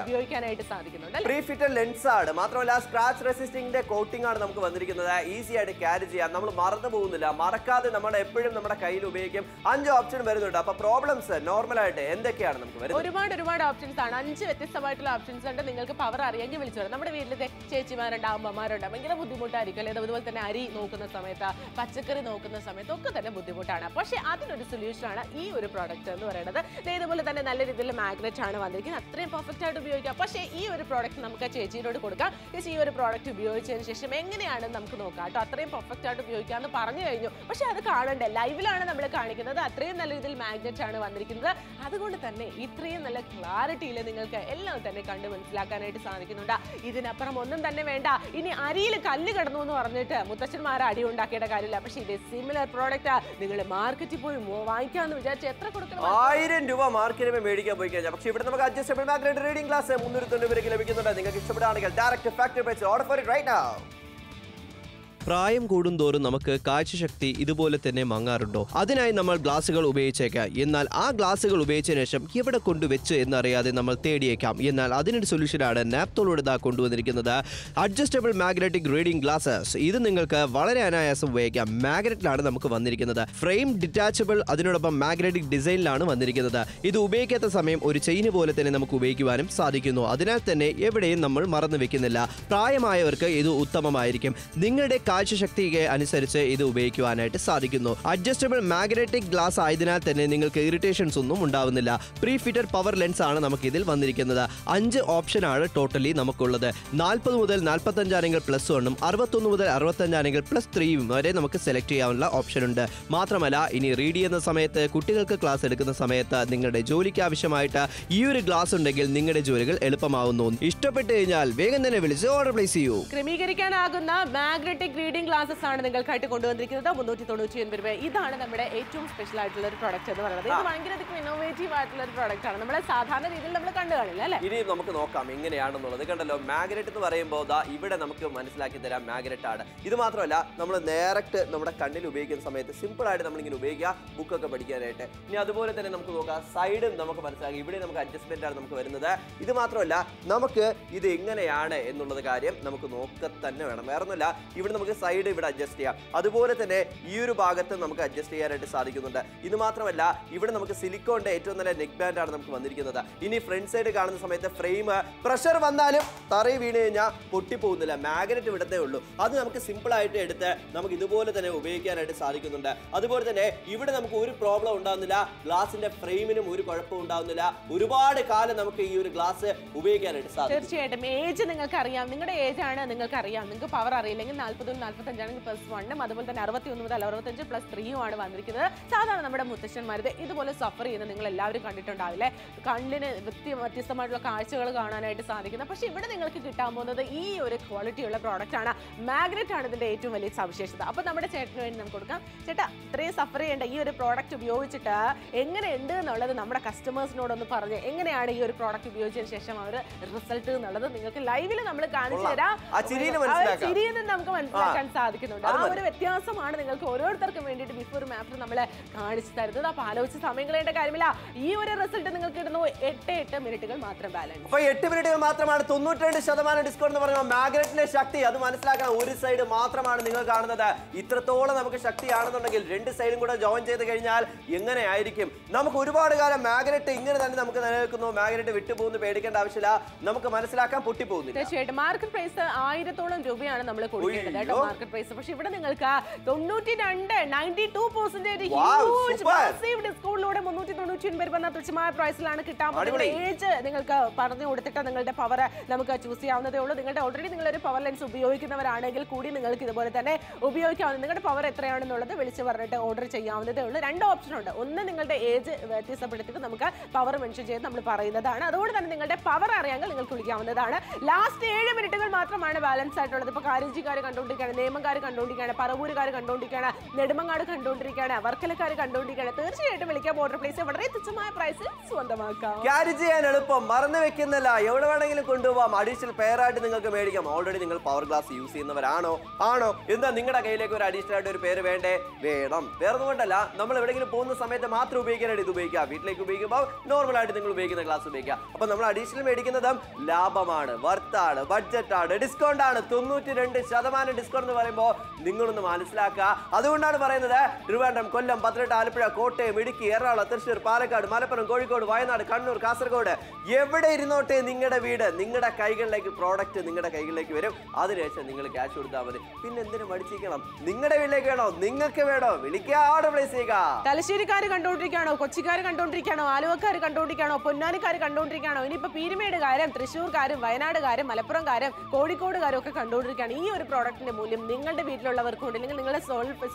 ഉപയോഗിക്കാനായിട്ട് സാധിക്കുന്നുണ്ട് അല്ലേ? പ്രീ ഫിറ്റഡ് ലെൻസ് ആണ്. മാത്രമല്ല സ്ക്രാച്ച് റെസിസ്റ്റിംഗിന്റെ കോട്ടിംഗ് ആണ് നമുക്ക് വന്നിരിക്കുന്നത്. ഈസി ആയിട്ട് ക്യാരി ചെയ്യാം. നമ്മൾ മറന്നു പോകുന്നില്ല. മറക്കാതെ നമ്മൾ എപ്പോഴും നമ്മുടെ കയ്യിൽ ഉപയോഗിക്കും. അഞ്ച് ഓപ്ഷൻ വരുന്നുണ്ട്. അപ്പൊ പ്രോബ്ലംസ് നോർമൽ ആയിട്ട് എന്തൊക്കെയാണ് നമുക്ക് വരുന്നത്? ഒരുപാട് ഒരുപാട് ഓപ്ഷൻസ് ആണ്. അഞ്ച് വ്യത്യസ്തമായിട്ടുള്ള ഓപ്ഷൻസ് ഉണ്ട്. നിങ്ങൾക്ക് പവർ അറിയാമെങ്കിൽ വിളിച്ചു വരാം നമ്മുടെ വീട്ടിലത്തെ ചേച്ചിമാരുണ്ട് അമ്മമാരുണ്ട്. ഭയങ്കര ബുദ്ധിമുട്ടായിരിക്കും അല്ലെ? അതുപോലെ തന്നെ അരി നോക്കുന്ന സമയത്ത് പച്ചക്കറി നോക്കുന്ന സമയത്ത് ഒക്കെ തന്നെ ബുദ്ധിമുട്ടാണ്. പക്ഷേ അതിനൊരു സൊല്യൂഷൻ ആണ് ഈ ഒരു പ്രോഡക്റ്റ് എന്ന് പറയുന്നത്. ഇതുപോലെ തന്നെ നല്ല രീതിയിൽ മാഗ്നറ്റ് ആണ് വന്നിരിക്കുന്നത്. അത്രയും പെർഫെക്റ്റ് ആയിട്ട് ഉപയോഗിക്കാം. പക്ഷേ ഈ ഒരു പ്രോഡക്റ്റ് നമുക്ക് ചേച്ചിയോട് കൊടുക്കാം. ചേച്ചി ഈ ഒരു പ്രോഡക്റ്റ് ഉപയോഗിച്ചതിന് ശേഷം എങ്ങനെയാണ് നമുക്ക് നോക്കാം കേട്ടോ. അത്രയും പെർഫെക്റ്റ് ആയിട്ട് ഉപയോഗിക്കാം എന്ന് പറഞ്ഞു കഴിഞ്ഞു. പക്ഷേ അത് കാണണ്ടേ? ലൈവിലാണ് നമ്മൾ കാണിക്കുന്നത്. അത്രയും നല്ല രീതിയിൽ മാഗ്നറ്റ് ആണ് വന്നിരിക്കുന്നത്. അതുകൊണ്ട് തന്നെ ഇത്രയും നല്ല ക്ലാരിറ്റിയിൽ നിങ്ങൾക്ക് എല്ലാം തന്നെ കണ്ട് മനസ്സിലാക്കാനായിട്ട് സാധിക്കുന്നുണ്ട്. ഇതിനപ്പുറം ഒന്നും തന്നെ വേണ്ട. ഇനി അരിയിൽ കല്ല് കിടന്നു എന്ന് പറഞ്ഞിട്ട് മുത്തച്ഛന്മാരെ അടി ഉണ്ടാക്കിയുടെ കാര്യമില്ല. പക്ഷേ ഇത് സിമിലർ പ്രോഡക്റ്റ് നിങ്ങൾ മാർക്കറ്റിൽ പോയി വാങ്ങിക്കാന്ന് വിചാരിച്ചു എത്ര കൊടുക്കണം? ആയിരം രൂപ മാർക്കിന് മേടിക്കാൻ പോയി കഴിഞ്ഞാൽ പക്ഷേ ഇവിടെ നമുക്ക് അഡ്ജസ്റ്റബിൾ മാഗ്നറ്റ് റീഡിംഗ് ക്ലാസ് മുന്നൂറ്റി തൊണ്ണൂറ് ലഭിക്കുന്നുണ്ട്. നിങ്ങൾക്ക് ഇഷ്ടപ്പെടുകയാണെങ്കിൽ direct factory order for it right now പ്രായം കൂടുന്തോറും നമുക്ക് കാഴ്ചശക്തി ഇതുപോലെ തന്നെ മങ്ങാറുണ്ടോ? അതിനായി നമ്മൾ ഗ്ലാസുകൾ ഉപയോഗിച്ചേക്കാം. എന്നാൽ ആ ഗ്ലാസുകൾ ഉപയോഗിച്ചതിന് ശേഷം എവിടെ കൊണ്ടുവെച്ച് എന്നറിയാതെ നമ്മൾ തേടിയേക്കാം. എന്നാൽ അതിനൊരു സൊല്യൂഷനാണ് നാപ്തോളോട് ഇതാ കൊണ്ടുവന്നിരിക്കുന്നത്. അഡ്ജസ്റ്റബിൾ മാഗ്നറ്റിക് റീഡിംഗ് ഗ്ലാസസ് ഇത് നിങ്ങൾക്ക് വളരെ അനായാസം ഉപയോഗിക്കാം. മാഗ്നറ്റിലാണ് നമുക്ക് വന്നിരിക്കുന്നത്. ഫ്രെയിം ഡിറ്റാച്ചബിൾ അതിനോടൊപ്പം മാഗ്നറ്റിക് ഡിസൈനിലാണ് വന്നിരിക്കുന്നത്. ഇത് ഉപയോഗിക്കാത്ത സമയം ഒരു ചെയിന് പോലെ തന്നെ നമുക്ക് ഉപയോഗിക്കുവാനും സാധിക്കുന്നു. അതിനാൽ തന്നെ എവിടെയും നമ്മൾ മറന്നു വെക്കുന്നില്ല. പ്രായമായവർക്ക് ഇത് ഉത്തമമായിരിക്കും. നിങ്ങളുടെ കാഴ്ചശക്തിക്ക് അനുസരിച്ച് ഇത് ഉപയോഗിക്കുവാനായിട്ട് സാധിക്കുന്നു. അഡ്ജസ്റ്റബിൾ മാഗ്നറ്റിക് ഗ്ലാസ് ആയതിനാൽ തന്നെ നിങ്ങൾക്ക് ഇറിറ്റേഷൻസ് ഒന്നും ഉണ്ടാവുന്നില്ല. പ്രീ ഫിറ്റഡ് പവർ ലെൻസ് ആണ് നമുക്ക് ഇതിൽ വന്നിരിക്കുന്നത്. അഞ്ച് ഓപ്ഷൻ ആണ് ടോട്ടലി നമുക്കുള്ളത്. നാൽപ്പത് മുതൽ നാൽപ്പത്തഞ്ചാണെങ്കിൽ പ്ലസ് വണ്ണും അറുപത്തൊന്ന് മുതൽ അറുപത്തഞ്ചാണെങ്കിൽ പ്ലസ് ത്രീയും വരെ നമുക്ക് സെലക്ട് ചെയ്യാനുള്ള ഓപ്ഷൻ ഉണ്ട്. മാത്രമല്ല ഇനി റീഡ് ചെയ്യുന്ന സമയത്ത് കുട്ടികൾക്ക് ക്ലാസ് എടുക്കുന്ന സമയത്ത് നിങ്ങളുടെ ജോലിക്ക് ആവശ്യമായിട്ട് ഈ ഒരു ഗ്ലാസ് ഉണ്ടെങ്കിൽ നിങ്ങളുടെ ജോലികൾ എളുപ്പമാവുന്നു. ഇഷ്ടപ്പെട്ടു കഴിഞ്ഞാൽ വേഗം തന്നെ വിളിച്ച് ഓർഡർ പ്ലേസ് ചെയ്യൂ. ക്രമീകരിക്കാനാകുന്ന മാഗ്നറ്റിക് റീഡിംഗ് ഗ്ലാസസ് ആണ് നിങ്ങൾക്കായിട്ട് കൊണ്ടുവന്നിരിക്കുന്നത്. മുന്നൂറ്റി തൊണ്ണൂറ്റി ഒൻപത് രൂപ. ഇതാണ് നമ്മുടെ ഏറ്റവും സ്പെഷ്യൽ ആയിട്ടുള്ള ഒരു പ്രോഡക്റ്റ് എന്ന് പറയുന്നത്. ഇത് ഭയങ്കര ഇന്നോവേറ്റീവ് ആയിട്ടുള്ള ഒരു പ്രോഡക്റ്റ് ആണ്. നമ്മളെ സാധാരണ രീതിയിൽ നമ്മൾ കണ്ടു കാണില്ല അല്ലേ? ഇനി നമുക്ക് നോക്കാം എങ്ങനെയാണെന്നുള്ളത്. കണ്ടല്ലോ മാഗ്നറ്റ് എന്ന് പറയുമ്പോൾ ദാ ഇവിടെ നമുക്ക് മനസ്സിലാക്കി തരാം മാഗ്നറ്റ് ആണ്. ഇത് മാത്രമല്ല നമ്മൾ ഡയറക്റ്റ് നമ്മുടെ കണ്ണിൽ ഉപയോഗിക്കുന്ന സമയത്ത് സിമ്പിൾ ആയിട്ട് നമ്മളിങ്ങനെ ഉപയോഗിക്കുക ബുക്കൊക്കെ പഠിക്കാനായിട്ട്. ഇനി അതുപോലെ തന്നെ നമുക്ക് നോക്കാം സൈഡും നമുക്ക് മനസ്സിലാക്കി. ഇവിടെ നമുക്ക് അഡ്ജസ്റ്റ്മെന്റ് ആണ് നമുക്ക് വരുന്നത്. ഇത് മാത്രമല്ല നമുക്ക് ഇത് എങ്ങനെയാണ് എന്നുള്ളത് കാര്യം നമുക്ക് നോക്കത്തന്നെ വേണം. വേറെ ഒന്നുമില്ല ഇവിടെ നമുക്ക് സൈഡ് ഇവിടെ അഡ്ജസ്റ്റ് ചെയ്യാം. അതുപോലെ തന്നെ ഈ ഒരു ഭാഗത്ത് നമുക്ക് അഡ്ജസ്റ്റ് ചെയ്യാനായിട്ട് സാധിക്കുന്നുണ്ട്. ഇത് മാത്രമല്ല ഇവിടെ നമുക്ക് സിലിക്കോണിന്റെ ഏറ്റവും നല്ല നെക്ക് ബാൻഡ് ആണ് നമുക്ക് വന്നിരിക്കുന്നത്. ഇനി ഫ്രണ്ട് സൈഡ് കാണുന്ന സമയത്ത് ഫ്രെയിം പ്രഷർ വന്നാലും തറയിൽ വീണ് കഴിഞ്ഞാൽ പൊട്ടിപ്പോകുന്നില്ല മാഗ്നറ്റ് ഇവിടത്തേ ഉള്ളൂ. അത് നമുക്ക് സിമ്പിളായിട്ട് എടുത്ത് നമുക്ക് ഇതുപോലെ തന്നെ ഉപയോഗിക്കാനായിട്ട് സാധിക്കുന്നുണ്ട്. അതുപോലെ തന്നെ ഇവിടെ നമുക്ക് ഒരു പ്രോബ്ലം ഉണ്ടാകുന്നില്ല ഗ്ലാസിന്റെ ഫ്രെയിമിനും ഒരു കുഴപ്പം ഉണ്ടാകുന്നില്ല ഒരുപാട് കാലം നമുക്ക് ഈ ഒരു ഗ്ലാസ് ഉപയോഗിക്കാനായിട്ട് സാധിക്കും. തീർച്ചയായിട്ടും. ഏജ് നിങ്ങൾക്ക് അറിയാം. നിങ്ങളുടെ ഏജ് ആണ് നിങ്ങൾക്ക് അറിയാം നിങ്ങൾക്ക് പവർ അറിയില്ലെങ്കിൽ നാൽപ്പത് നാൽപ്പത്തഞ്ചാണെങ്കിൽ പ്ലസ് വണ്ണും അതുപോലെ തന്നെ അറുപത്തി ഒന്ന് മുതൽ അറുപത്തഞ്ച് പ്ലസ് ത്രീയും ആണ് വന്നിരിക്കുന്നത്. സാധാരണ നമ്മുടെ മുത്തശ്ശന്മാരുടെ ഇതുപോലെ സഫർ ചെയ്യുന്നത് നിങ്ങൾ എല്ലാവരും കണ്ടിട്ടുണ്ടാവില്ലേ? കണ്ണിന് വ്യക്തി വ്യത്യസ്തമായിട്ടുള്ള കാഴ്ചകൾ കാണാനായിട്ട് സാധിക്കുന്നത്. പക്ഷേ ഇവിടെ നിങ്ങൾക്ക് കിട്ടാൻ പോകുന്നത് ഈ ഒരു ക്വാളിറ്റിയുള്ള പ്രോഡക്റ്റ് ആണ്. മാഗ്നറ്റ് ആണ് ഇതിന്റെ ഏറ്റവും വലിയ സവിശേഷത. അപ്പോൾ നമ്മുടെ ചേട്ടന് വേണ്ടി നമുക്ക് കൊടുക്കാം. ചേട്ടാ ഇത്രയും സഫർ ചെയ്യേണ്ട ഈ ഒരു പ്രോഡക്റ്റ് ഉപയോഗിച്ചിട്ട് എങ്ങനെയുണ്ട് എന്നുള്ളത് നമ്മുടെ കസ്റ്റമേഴ്സിനോടൊന്ന് പറഞ്ഞ് എങ്ങനെയാണ് ഈ ഒരു പ്രോഡക്റ്റ് ഉപയോഗിച്ചതിന് ശേഷം അവർ റിസൾട്ട് എന്നുള്ളത് നിങ്ങൾക്ക് ലൈവിൽ നമ്മൾ കാണിച്ചു. തരാം. ചിരിയിൽ നിന്ന് നമുക്ക് മനസ്സിലാക്കാം. മനസ്സിലാക്കാൻ സാധിക്കുന്നുണ്ട്. ആ ഒരു വ്യത്യാസമാണ് നിങ്ങൾക്ക് ഓരോരുത്തർക്കും വേണ്ടിയിട്ട് ബിഫോർ മാപ്പർ നമ്മളെ കാണിച്ചു തരുന്നത്. അപ്പൊ ആലോചിച്ച് സമയം കളയേണ്ട കാര്യമില്ല. ഈ ഒരു റിസൾട്ട് നിങ്ങൾക്ക് കിട്ടുന്നു എട്ട് എട്ട് മിനിറ്റുകൾ മാത്രം ബാലൻസ് അപ്പൊ എട്ട് മിനിറ്റുകൾ മാത്രമാണ് തൊണ്ണൂറ്റിരണ്ട് ശതമാനം ഡിസ്കൗണ്ട് എന്ന് പറഞ്ഞാൽ മാഗ്നറ്റിന്റെ ശക്തി അത് മനസ്സിലാക്കാൻ ഒരു സൈഡ് മാത്രമാണ് നിങ്ങൾ കാണുന്നത്. ഇത്രത്തോളം നമുക്ക് ശക്തിയാണെന്നുണ്ടെങ്കിൽ രണ്ട് സൈഡും കൂടെ ജോയിൻ ചെയ്ത് കഴിഞ്ഞാൽ എങ്ങനെയായിരിക്കും നമുക്ക് ഒരുപാട് കാലം മാഗ്നറ്റ് ഇങ്ങനെ തന്നെ നമുക്ക് നിലനിൽക്കുന്നു. മാഗ്നറ്റ് വിട്ടുപോകുന്നു പേടിക്കേണ്ട ആവശ്യമില്ല. നമുക്ക് മനസ്സിലാക്കാൻ പൊട്ടിപ്പോകുന്നു തീർച്ചയായിട്ടും. മാർക്കറ്റ് പ്രൈസ് ആയിരത്തോളം രൂപയാണ് നമ്മൾ കൊടുക്കേണ്ടത് കേട്ടോ മാർക്കറ്റ് പ്രൈസ് പക്ഷെ ഇവിടെ നിങ്ങൾക്ക് തൊണ്ണൂറ്റി രണ്ട് നയന്റി ടു പെർസെന്റേജ്. ഡിസ്കൗണ്ടിലൂടെ മുന്നൂറ്റി തൊണ്ണൂറ്റി ഒൻപത് രൂപ തുച്ഛമായ പ്രൈസിലാണ് കിട്ടാൻ പോകുന്നത്. ഏജ് നിങ്ങൾക്ക് പറഞ്ഞു കൊടുത്തിട്ട് നിങ്ങളുടെ പവർ നമുക്ക് ചൂസ് ചെയ്യാവുന്നതേ ഉള്ളൂ. നിങ്ങളുടെ ഓൾറെഡി നിങ്ങളൊരു പവർ ലെൻസ് ഉപയോഗിക്കുന്നവരാണെങ്കിൽ കൂടി നിങ്ങൾക്ക് ഇതുപോലെ തന്നെ ഉപയോഗിക്കാവുന്ന നിങ്ങളുടെ പവർ എത്രയാണെന്നുള്ളത് വിളിച്ച് പറഞ്ഞിട്ട് ഓർഡർ ചെയ്യാവുന്നതേ ഉള്ളൂ. രണ്ട് ഓപ്ഷൻ ഉണ്ട്. ഒന്ന് നിങ്ങളുടെ ഏജ് വ്യത്യാസപ്പെടുത്തിയിട്ട് നമുക്ക് പവർ മെൻഷൻ ചെയ്ത് നമ്മൾ പറയുന്നതാണ്. അതുകൊണ്ട് തന്നെ നിങ്ങളുടെ പവർ അറിയാമെങ്കിൽ നിങ്ങൾക്ക് വിളിക്കാവുന്നതാണ്. ലാസ്റ്റ് ഏഴ് മിനിറ്റുകൾ മാത്രമാണ് ബാലൻസ് ആയിട്ടുള്ളത്. ഇപ്പൊ കാരിജിക്കാർ കണ്ടുകൊണ്ടിരിക്കുകയാണ് നിയമക്കാർ കണ്ടുകൊണ്ടിരിക്കുകയാണ് പറവൂരുകാർ കണ്ടുകൊണ്ടിരിക്കുകയാണ് നെടുമങ്ങാട് കണ്ടുകൊണ്ടിരിക്കുകയാണ് വർക്കലക്കാർ കണ്ടുകൊണ്ടിരിക്കുകയാണ് തീർച്ചയായിട്ടും വിളിക്കാം. ബോർഡർ പ്ലേസ് വളരെ തുച്ഛമായ പ്രൈസിൽ സ്വന്തമാക്കാം. ക്യാരി ചെയ്യാൻ എളുപ്പം. മറന്നു വെക്കുന്നില്ല. എവിടെ വേണമെങ്കിലും കൊണ്ടുപോകാം അഡീഷണൽ പെയർ ആയിട്ട് നിങ്ങൾക്ക് മേടിക്കാം. ഓൾറെഡി നിങ്ങൾ പവർ ഗ്ലാസ് യൂസ് ചെയ്യുന്നവരാണോ? ആണോ? എന്താ നിങ്ങളുടെ കയ്യിലേക്ക് ഒരു അഡീഷണൽ ആയിട്ട് ഒരു പേര് വേണ്ടേ? വേണം. വേറെ കൊണ്ടല്ല. നമ്മൾ എവിടെയെങ്കിലും പോകുന്ന സമയത്ത് മാത്രം ഉപയോഗിക്കാനായിട്ട് ഇത് ഉപയോഗിക്കാം വീട്ടിലേക്ക് ഉപയോഗിക്കുമ്പോൾ നോർമൽ ആയിട്ട് നിങ്ങൾ ഉപയോഗിക്കുന്ന ഗ്ലാസ് ഉപയോഗിക്കാം അപ്പോൾ നമ്മൾ അഡീഷണൽ മേടിക്കുന്നതും ലാഭമാണ് വർത്താണ് ബഡ്ജറ്റാണ് ഡിസ്കൗണ്ട് ആണ് തൊണ്ണൂറ്റി രണ്ട് ശതമാനം ഡിസ്കൗണ്ട് എന്ന് പറയുമ്പോൾ നിങ്ങളൊന്ന് മനസ്സിലാക്കുക. അതുകൊണ്ടാണ് പറയുന്നത് തിരുവനന്തപുരം കൊല്ലം പത്തനംതിട്ട ആലപ്പുഴ കോട്ടയം ഇടുക്കി എറണാകുളം തൃശ്ശൂർ പാലക്കാട് മലപ്പുറം കോഴിക്കോട് വയനാട് കണ്ണൂർ കാസർഗോഡ്. എവിടെ ഇരുന്നോട്ടെ നിങ്ങളുടെ വീട് നിങ്ങളുടെ കൈകളിലേക്ക് പ്രോഡക്റ്റ് നിങ്ങളുടെ കൈകളിലേക്ക് വരും. അതിനുശേഷം നിങ്ങൾ ക്യാഷ് കൊടുത്താൽ മതി. പിന്നെ എന്തിനും മടിച്ചിരിക്കണം? നിങ്ങളുടെ വീട്ടിലേക്ക് വേണോ? നിങ്ങൾക്ക് വേണോ? വിളിക്കുക ഓർഡർ പ്ലേസ് ചെയ്യുക. തലശ്ശേരിക്കാർ കണ്ടുകൊണ്ടിരിക്കുകയാണോ? കൊച്ചിക്കാർ കണ്ടുകൊണ്ടിരിക്കുകയാണോ? ആലുവക്കാർ കണ്ടുകൊണ്ടിരിക്കുകയാണോ? പൊന്നാനിക്കാർ കണ്ടുകൊണ്ടിരിക്കുകയാണോ? ഇനിയിപ്പോൾ പീരുമേടുകാരും തൃശ്ശൂർക്കാരും വയനാടുകാരും മലപ്പുറംകാരും കോഴിക്കോടുകാരും ഒക്കെ കണ്ടുകൊണ്ടിരിക്കുകയാണ്. ഈ ഒരു പ്രോഡക്റ്റിന്റെ മൂല്യം നിങ്ങളുടെ വീട്ടിലുള്ളവർക്കും ഉണ്ട്. അല്ലെങ്കിൽ നിങ്ങളെ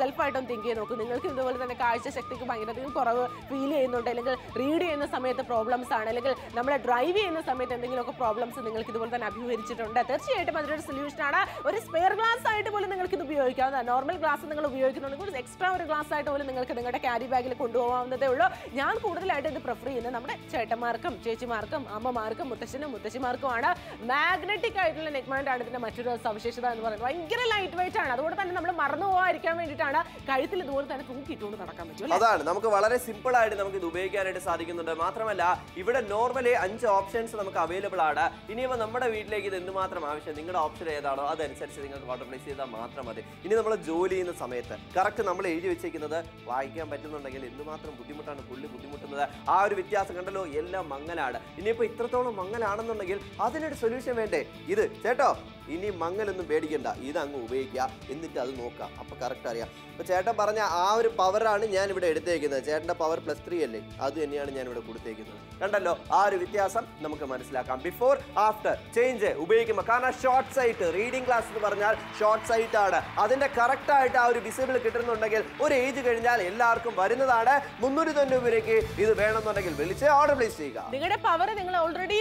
സെൽഫായിട്ടൊന്ന് തിങ്ക് ചെയ്ത് നോക്കും. നിങ്ങൾക്ക് ഇതുപോലെ തന്നെ കാഴ്ച കാഴ്ചശക്തിക്ക് ഭയങ്കരധികം കുറവ് ഫീൽ ചെയ്യുന്നുണ്ട്. അല്ലെങ്കിൽ റീഡ് ചെയ്യുന്ന സമയത്ത് പ്രോബ്ലംസ് ആണ്. അല്ലെങ്കിൽ നമ്മൾ ഡ്രൈവ് ചെയ്യുന്ന സമയത്ത് എന്തെങ്കിലുമൊക്കെ പ്രോബ്ലംസ് നിങ്ങൾക്ക് ഇതുപോലെ തന്നെ അഭിമുഖീകരിച്ചിട്ടുണ്ട്. തീർച്ചയായിട്ടും അതിനൊരു സൊല്യൂഷൻ ആണ്. ഒരു സ്പെയർ ഗ്ലാസ് ആയിട്ട് പോലും നിങ്ങൾക്ക് ഇത് ഉപയോഗിക്കാവുന്നതാണ് നോർമൽ ഗ്ലാസ് നിങ്ങൾ ഉപയോഗിക്കുന്നുണ്ടെങ്കിൽ ഒരു എക്സ്ട്രാ ഒരു ഗ്ലാസ് ആയിട്ട് പോലും നിങ്ങൾക്ക് നിങ്ങളുടെ ക്യാരി ബാഗിൽ കൊണ്ടുപോകാവുന്നതേ ഉള്ളൂ. ഞാൻ കൂടുതലായിട്ട് ഇത് പ്രിഫർ ചെയ്യുന്നത് നമ്മുടെ ചേട്ടന്മാർക്കും ചേച്ചിമാർക്കും അമ്മമാർക്കും മുത്തശ്ശനും മുത്തശ്ശിമാർക്കുമാണ്. മാഗ്നറ്റിക് ആയിട്ടുള്ള നെക്മാൻഡ് ആണ് ഇതിന്റെ മറ്റൊരു സവിശേഷത എന്ന് പറയുന്നത്. ഭയങ്കര ലൈറ്റ് വെയിറ്റ് ആണ്. അതുകൊണ്ട് തന്നെ നമ്മൾ മറന്നു പോകാതിരിക്കാൻ വേണ്ടിയിട്ടാണ് കഴുത്തിൽ ഇതുപോലെ തന്നെ തൂക്കിയിട്ടുകൊണ്ട് നടക്കാൻ പറ്റും അതാണ്. നമുക്ക് വളരെ സിമ്പിൾ ആയിട്ട് നമുക്ക് ഇത് ഉപയോഗിക്കാനായിട്ട് സാധിക്കുന്നുണ്ട്. മാത്രമല്ല ഇവിടെ നോർമലി അഞ്ച് ഓപ്ഷൻസ് നമുക്ക് അവൈലബിൾ ആണ്. ഇനിയിപ്പോൾ നമ്മുടെ വീട്ടിലേക്ക് ഇത് എന്തുമാത്രം ആവശ്യം? നിങ്ങളുടെ ഓപ്ഷൻ ഏതാണോ അതനുസരിച്ച് നിങ്ങൾക്ക് വാട്ടർ പ്ലേസ് ചെയ്താൽ മാത്രം മതി. ഇനി നമ്മൾ ജോലി ചെയ്യുന്ന സമയത്ത് കറക്റ്റ് നമ്മൾ എഴുതി വെച്ചിരിക്കുന്നത് വായിക്കാൻ പറ്റുന്നുണ്ടെങ്കിൽ എന്തുമാത്രം ബുദ്ധിമുട്ടാണ് പുള്ളി ബുദ്ധിമുട്ടുന്നത്. ആ ഒരു വ്യത്യാസം കണ്ടല്ലോ എല്ലാം മങ്ങലാണ്. ഇനിയിപ്പോൾ ഇത്രത്തോളം മങ്ങലാണെന്നുണ്ടെങ്കിൽ അതിനൊരു സൊല്യൂഷൻ വേണ്ടേ? ഇത് ചേട്ടോ? ഇനി മങ്ങലൊന്നും പേടിക്കണ്ട. ഇത് അങ്ങ് ഉപയോഗിക്കുക. എന്നിട്ട് അത് നോക്കുക. അപ്പോൾ കറക്റ്റ് അറിയാം. അപ്പോൾ ചേട്ടൻ പറഞ്ഞ ആ ഒരു പവറാണ് ഞാൻ ഇവിടെ എടുത്തേക്കുന്നത്. ചേട്ടന്റെ പവർ പ്ലസ് ത്രീ അല്ലേ? അത് തന്നെയാണ് ഞാൻ ഇവിടെ കൊടുത്തേക്കുന്നത്. കണ്ടല്ലോ ആ ഒരു വ്യത്യാസം നമുക്ക് മനസ്സിലാക്കാം. ബിഫോർ ആഫ്റ്റർ ചേഞ്ച് ഉപയോഗിക്കുമ്പോൾ കാരണം ഷോർട്ട് സൈറ്റ് റീഡിംഗ് ക്ലാസ് എന്ന് പറഞ്ഞാൽ ഷോർട്ട് സൈറ്റ് ആണ്. അതിന്റെ കറക്റ്റ് ആയിട്ട് ആ ഒരു വിസിബിൾ കിട്ടുന്നുണ്ടെങ്കിൽ ഒരു ഏജ് കഴിഞ്ഞാൽ എല്ലാവർക്കും വരുന്നതാണ്. മുന്നൂറ്റി രൂപയ്ക്ക് ഇത് വേണമെന്നുണ്ടെങ്കിൽ വിളിച്ച് ഓർഡർ പ്ലേസ് ചെയ്യുക. നിങ്ങളുടെ പവർ നിങ്ങൾ ഓൾറെഡി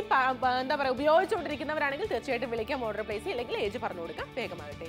എന്താ പറയുക ഉപയോഗിച്ചുകൊണ്ടിരിക്കുന്നവരാണെങ്കിൽ തീർച്ചയായിട്ടും വിളിക്കാം ഓർഡർ പ്ലേസ് അല്ലെങ്കിൽ ഏജ് പറഞ്ഞു കൊടുക്കാം വേഗമാകട്ടെ.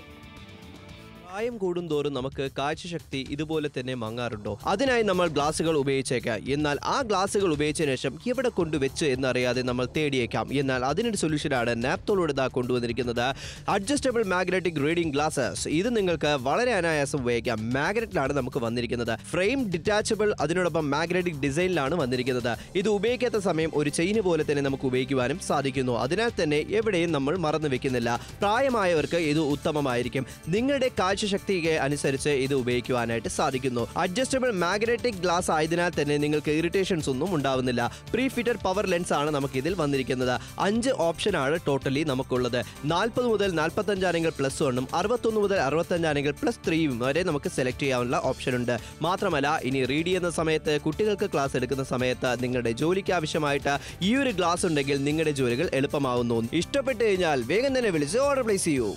പ്രായം കൂടുന്തോറും നമുക്ക് കാഴ്ചശക്തി ഇതുപോലെ തന്നെ മങ്ങാറുണ്ടോ? അതിനായി നമ്മൾ ഗ്ലാസുകൾ ഉപയോഗിച്ചേക്കാം. എന്നാൽ ആ ഗ്ലാസുകൾ ഉപയോഗിച്ചതിന് ശേഷം എവിടെ കൊണ്ടുവെച്ച് എന്നറിയാതെ നമ്മൾ തേടിയേക്കാം. എന്നാൽ അതിനൊരു സൊല്യൂഷനാണ് നാപ്തോളോട് ഇതാ കൊണ്ടുവന്നിരിക്കുന്നത്. അഡ്ജസ്റ്റബിൾ മാഗ്നറ്റിക് റീഡിംഗ് ഗ്ലാസസ് ഇത് നിങ്ങൾക്ക് വളരെ അനായാസം ഉപയോഗിക്കാം. മാഗ്നറ്റിലാണ് നമുക്ക് വന്നിരിക്കുന്നത്. ഫ്രെയിം ഡിറ്റാച്ചബിൾ അതിനോടൊപ്പം മാഗ്നറ്റിക് ഡിസൈനിലാണ് വന്നിരിക്കുന്നത്. ഇത് ഉപയോഗിക്കാത്ത സമയം ഒരു ചെയിന് പോലെ തന്നെ നമുക്ക് ഉപയോഗിക്കുവാനും സാധിക്കുന്നു. അതിനാൽ തന്നെ എവിടെയും നമ്മൾ മറന്നു വെക്കുന്നില്ല. പ്രായമായവർക്ക് ഇത് ഉത്തമമായിരിക്കും. നിങ്ങളുടെ കാഴ്ചശക്തിക്ക് അനുസരിച്ച് ഇത് ഉപയോഗിക്കുവാനായിട്ട് സാധിക്കുന്നു. അഡ്ജസ്റ്റബിൾ മാഗ്നറ്റിക് ഗ്ലാസ് ആയതിനാൽ തന്നെ നിങ്ങൾക്ക് ഇറിറ്റേഷൻസ് ഒന്നും ഉണ്ടാവുന്നില്ല. പ്രീ ഫിറ്റഡ് പവർ ലെൻസ് ആണ് നമുക്ക് ഇതിൽ വന്നിരിക്കുന്നത്. അഞ്ച് ഓപ്ഷൻ ആണ് ടോട്ടലി നമുക്കുള്ളത്. നാൽപ്പത് മുതൽ നാൽപ്പത്തഞ്ചാണെങ്കിൽ പ്ലസ് വണ്ണും അറുപത്തൊന്ന് മുതൽ അറുപത്തഞ്ചാണെങ്കിൽ പ്ലസ് ത്രീയും വരെ നമുക്ക് സെലക്ട് ചെയ്യാനുള്ള ഓപ്ഷൻ ഉണ്ട്. മാത്രമല്ല ഇനി റീഡ് ചെയ്യുന്ന സമയത്ത് കുട്ടികൾക്ക് ക്ലാസ് എടുക്കുന്ന സമയത്ത് നിങ്ങളുടെ ജോലിക്ക് ആവശ്യമായിട്ട് ഈ ഒരു ഗ്ലാസ് ഉണ്ടെങ്കിൽ നിങ്ങളുടെ ജോലികൾ എളുപ്പമാവുന്നു. ഇഷ്ടപ്പെട്ടു കഴിഞ്ഞാൽ വേഗം തന്നെ വിളിച്ച് ഓർഡർ പ്ലേസ് ചെയ്യൂ.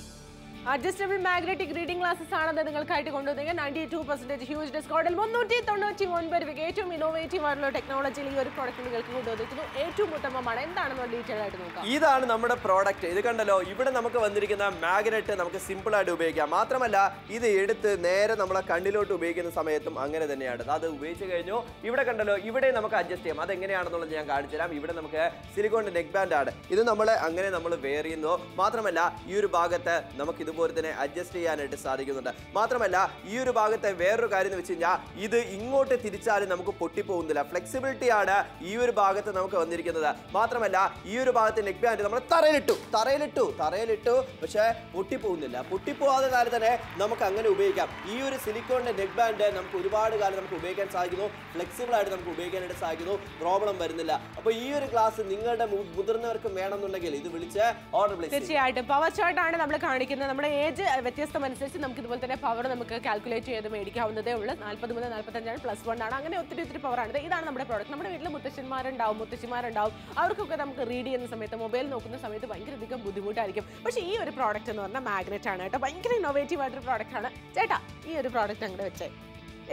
അഡ്ജസ്റ്റബിൾ മാഗ്നറ്റിക് റീഡിംഗ് ക്ലാസ്സസ് ആണത് നിങ്ങൾക്കായിട്ട് കൊണ്ടുവന്നെങ്കിൽ നയന്റി ടു പെർസെന്റേജ് ഹ്യൂജ് ഡിസ്കൗണ്ടിൽ മുന്നൂറ്റി തൊണ്ണൂറ്റി ഒൻപത് രൂപയ്ക്ക് ഏറ്റവും ഇന്നോവേറ്റീവ് ആയിട്ടുള്ള ടെക്നോളജിയിൽ ഈ ഒരു പ്രോഡക്റ്റ് നിങ്ങൾക്ക് കൊണ്ടുവന്നിരിക്കുന്നു. ഏറ്റവും ഉത്തമമാണ് എന്താണെന്ന് ഡീറ്റെയിൽ ആയിട്ട് നോക്കാം. ഇതാണ് നമ്മുടെ പ്രോഡക്റ്റ് ഇത് കണ്ടല്ലോ ഇവിടെ നമുക്ക് വന്നിരിക്കുന്ന മാഗ്നറ്റ് നമുക്ക് സിമ്പിൾ ആയിട്ട് ഉപയോഗിക്കാം. മാത്രമല്ല ഇത് എടുത്ത് നേരെ നമ്മളെ കണ്ണിലോട്ട് ഉപയോഗിക്കുന്ന സമയത്തും അങ്ങനെ തന്നെയാണ്. അത് ഉപയോഗിച്ച് കഴിഞ്ഞു. ഇവിടെ കണ്ടല്ലോ ഇവിടെ നമുക്ക് അഡ്ജസ്റ്റ് ചെയ്യാം. അതെങ്ങനെയാണെന്നുള്ളത് ഞാൻ കാണിച്ചു തരാം. ഇവിടെ നമുക്ക് സിലിക്കോണിന്റെ നെക്ക് ബാൻഡ് ആണ്. ഇത് നമ്മൾ അങ്ങനെ നമ്മൾ വെയർ ചെയ്യുന്നു. മാത്രമല്ല ഈ ഒരു ഭാഗത്ത് നമുക്ക് ഇതുപോലെ തന്നെ അഡ്ജസ്റ്റ് ചെയ്യാനായിട്ട് സാധിക്കുന്നുണ്ട്. മാത്രമല്ല ഈ ഒരു ഭാഗത്തെ വേറൊരു കാര്യം എന്ന് വെച്ച് കഴിഞ്ഞാൽ ഇത് ഇങ്ങോട്ട് തിരിച്ചാലും നമുക്ക് പൊട്ടിപ്പോകുന്നില്ല. ഫ്ലെക്സിബിലിറ്റിയാണ് ഈ ഒരു ഭാഗത്ത് നമുക്ക് വന്നിരിക്കുന്നത്. മാത്രമല്ല ഈ ഒരു ഭാഗത്ത് നെക് ബാൻഡ് നമ്മൾ തറയിലിട്ടു. തറയിലിട്ടു തറയിലിട്ടു. പക്ഷേ പൊട്ടിപ്പോകുന്നില്ല. പൊട്ടിപ്പോകാതെ കാലം തന്നെ നമുക്ക് അങ്ങനെ ഉപയോഗിക്കാം. ഈ ഒരു സിലിക്കോണിന്റെ നെക് ബാൻഡ് നമുക്ക് ഒരുപാട് കാലം നമുക്ക് ഉപയോഗിക്കാൻ സാധിക്കുന്നു. ഫ്ലെക്സിബിൾ ആയിട്ട് നമുക്ക് ഉപയോഗിക്കാനായിട്ട് സാധിക്കുന്നു. പ്രോബ്ലം വരുന്നില്ല. അപ്പോൾ ഈ ഒരു ക്ലാസ് നിങ്ങളുടെ മുതിർന്നവർക്കും വേണമെന്നുണ്ടെങ്കിൽ ഇത് വിളിച്ച് ഓർഡർ തീർച്ചയായിട്ടും. പവർ ചാർട്ട് ആണ് നമ്മൾ കാണിക്കുന്നത്. നമ്മുടെ ഏജ് വ്യത്യസ്തം അനുസരിച്ച് നമുക്ക് ഇതുപോലെ തന്നെ പവർ നമുക്ക് കാൽക്കുലേറ്റ് ചെയ്ത് മേടിക്കാവുന്നതേ ഉള്ളൂ. നാൽപ്പത് മുതൽ നാൽപ്പത്തഞ്ചാണ് പ്ലസ് വൺ ആണ്. അങ്ങനെ ഒത്തിരി ഒത്തിരി പവറാണ് ഇതാണ് നമ്മുടെ പ്രോഡക്റ്റ് നമ്മുടെ വീട്ടിൽ മുത്തശ്ശന്മാരുണ്ടാവും മുത്തശ്ശിമാരുണ്ടാവും. അവർക്കൊക്കെ നമുക്ക് റീഡ് ചെയ്യുന്ന സമയത്ത് മൊബൈൽ നോക്കുന്ന സമയത്ത് ഭയങ്കര അധികം ബുദ്ധിമുട്ടായിരിക്കും. പക്ഷേ ഈ ഒരു പ്രോഡക്റ്റ് എന്ന് പറഞ്ഞാൽ മാഗ്നറ്റ് ആണ് കേട്ടോ. ഭയങ്കര ഇന്നോവേറ്റീവ് ആയിട്ടൊരു പ്രോഡക്റ്റ് ആണ്. ചേട്ടാ ഈ ഒരു പ്രോഡക്റ്റ് അങ്ങോട്ട് വെച്ചേ?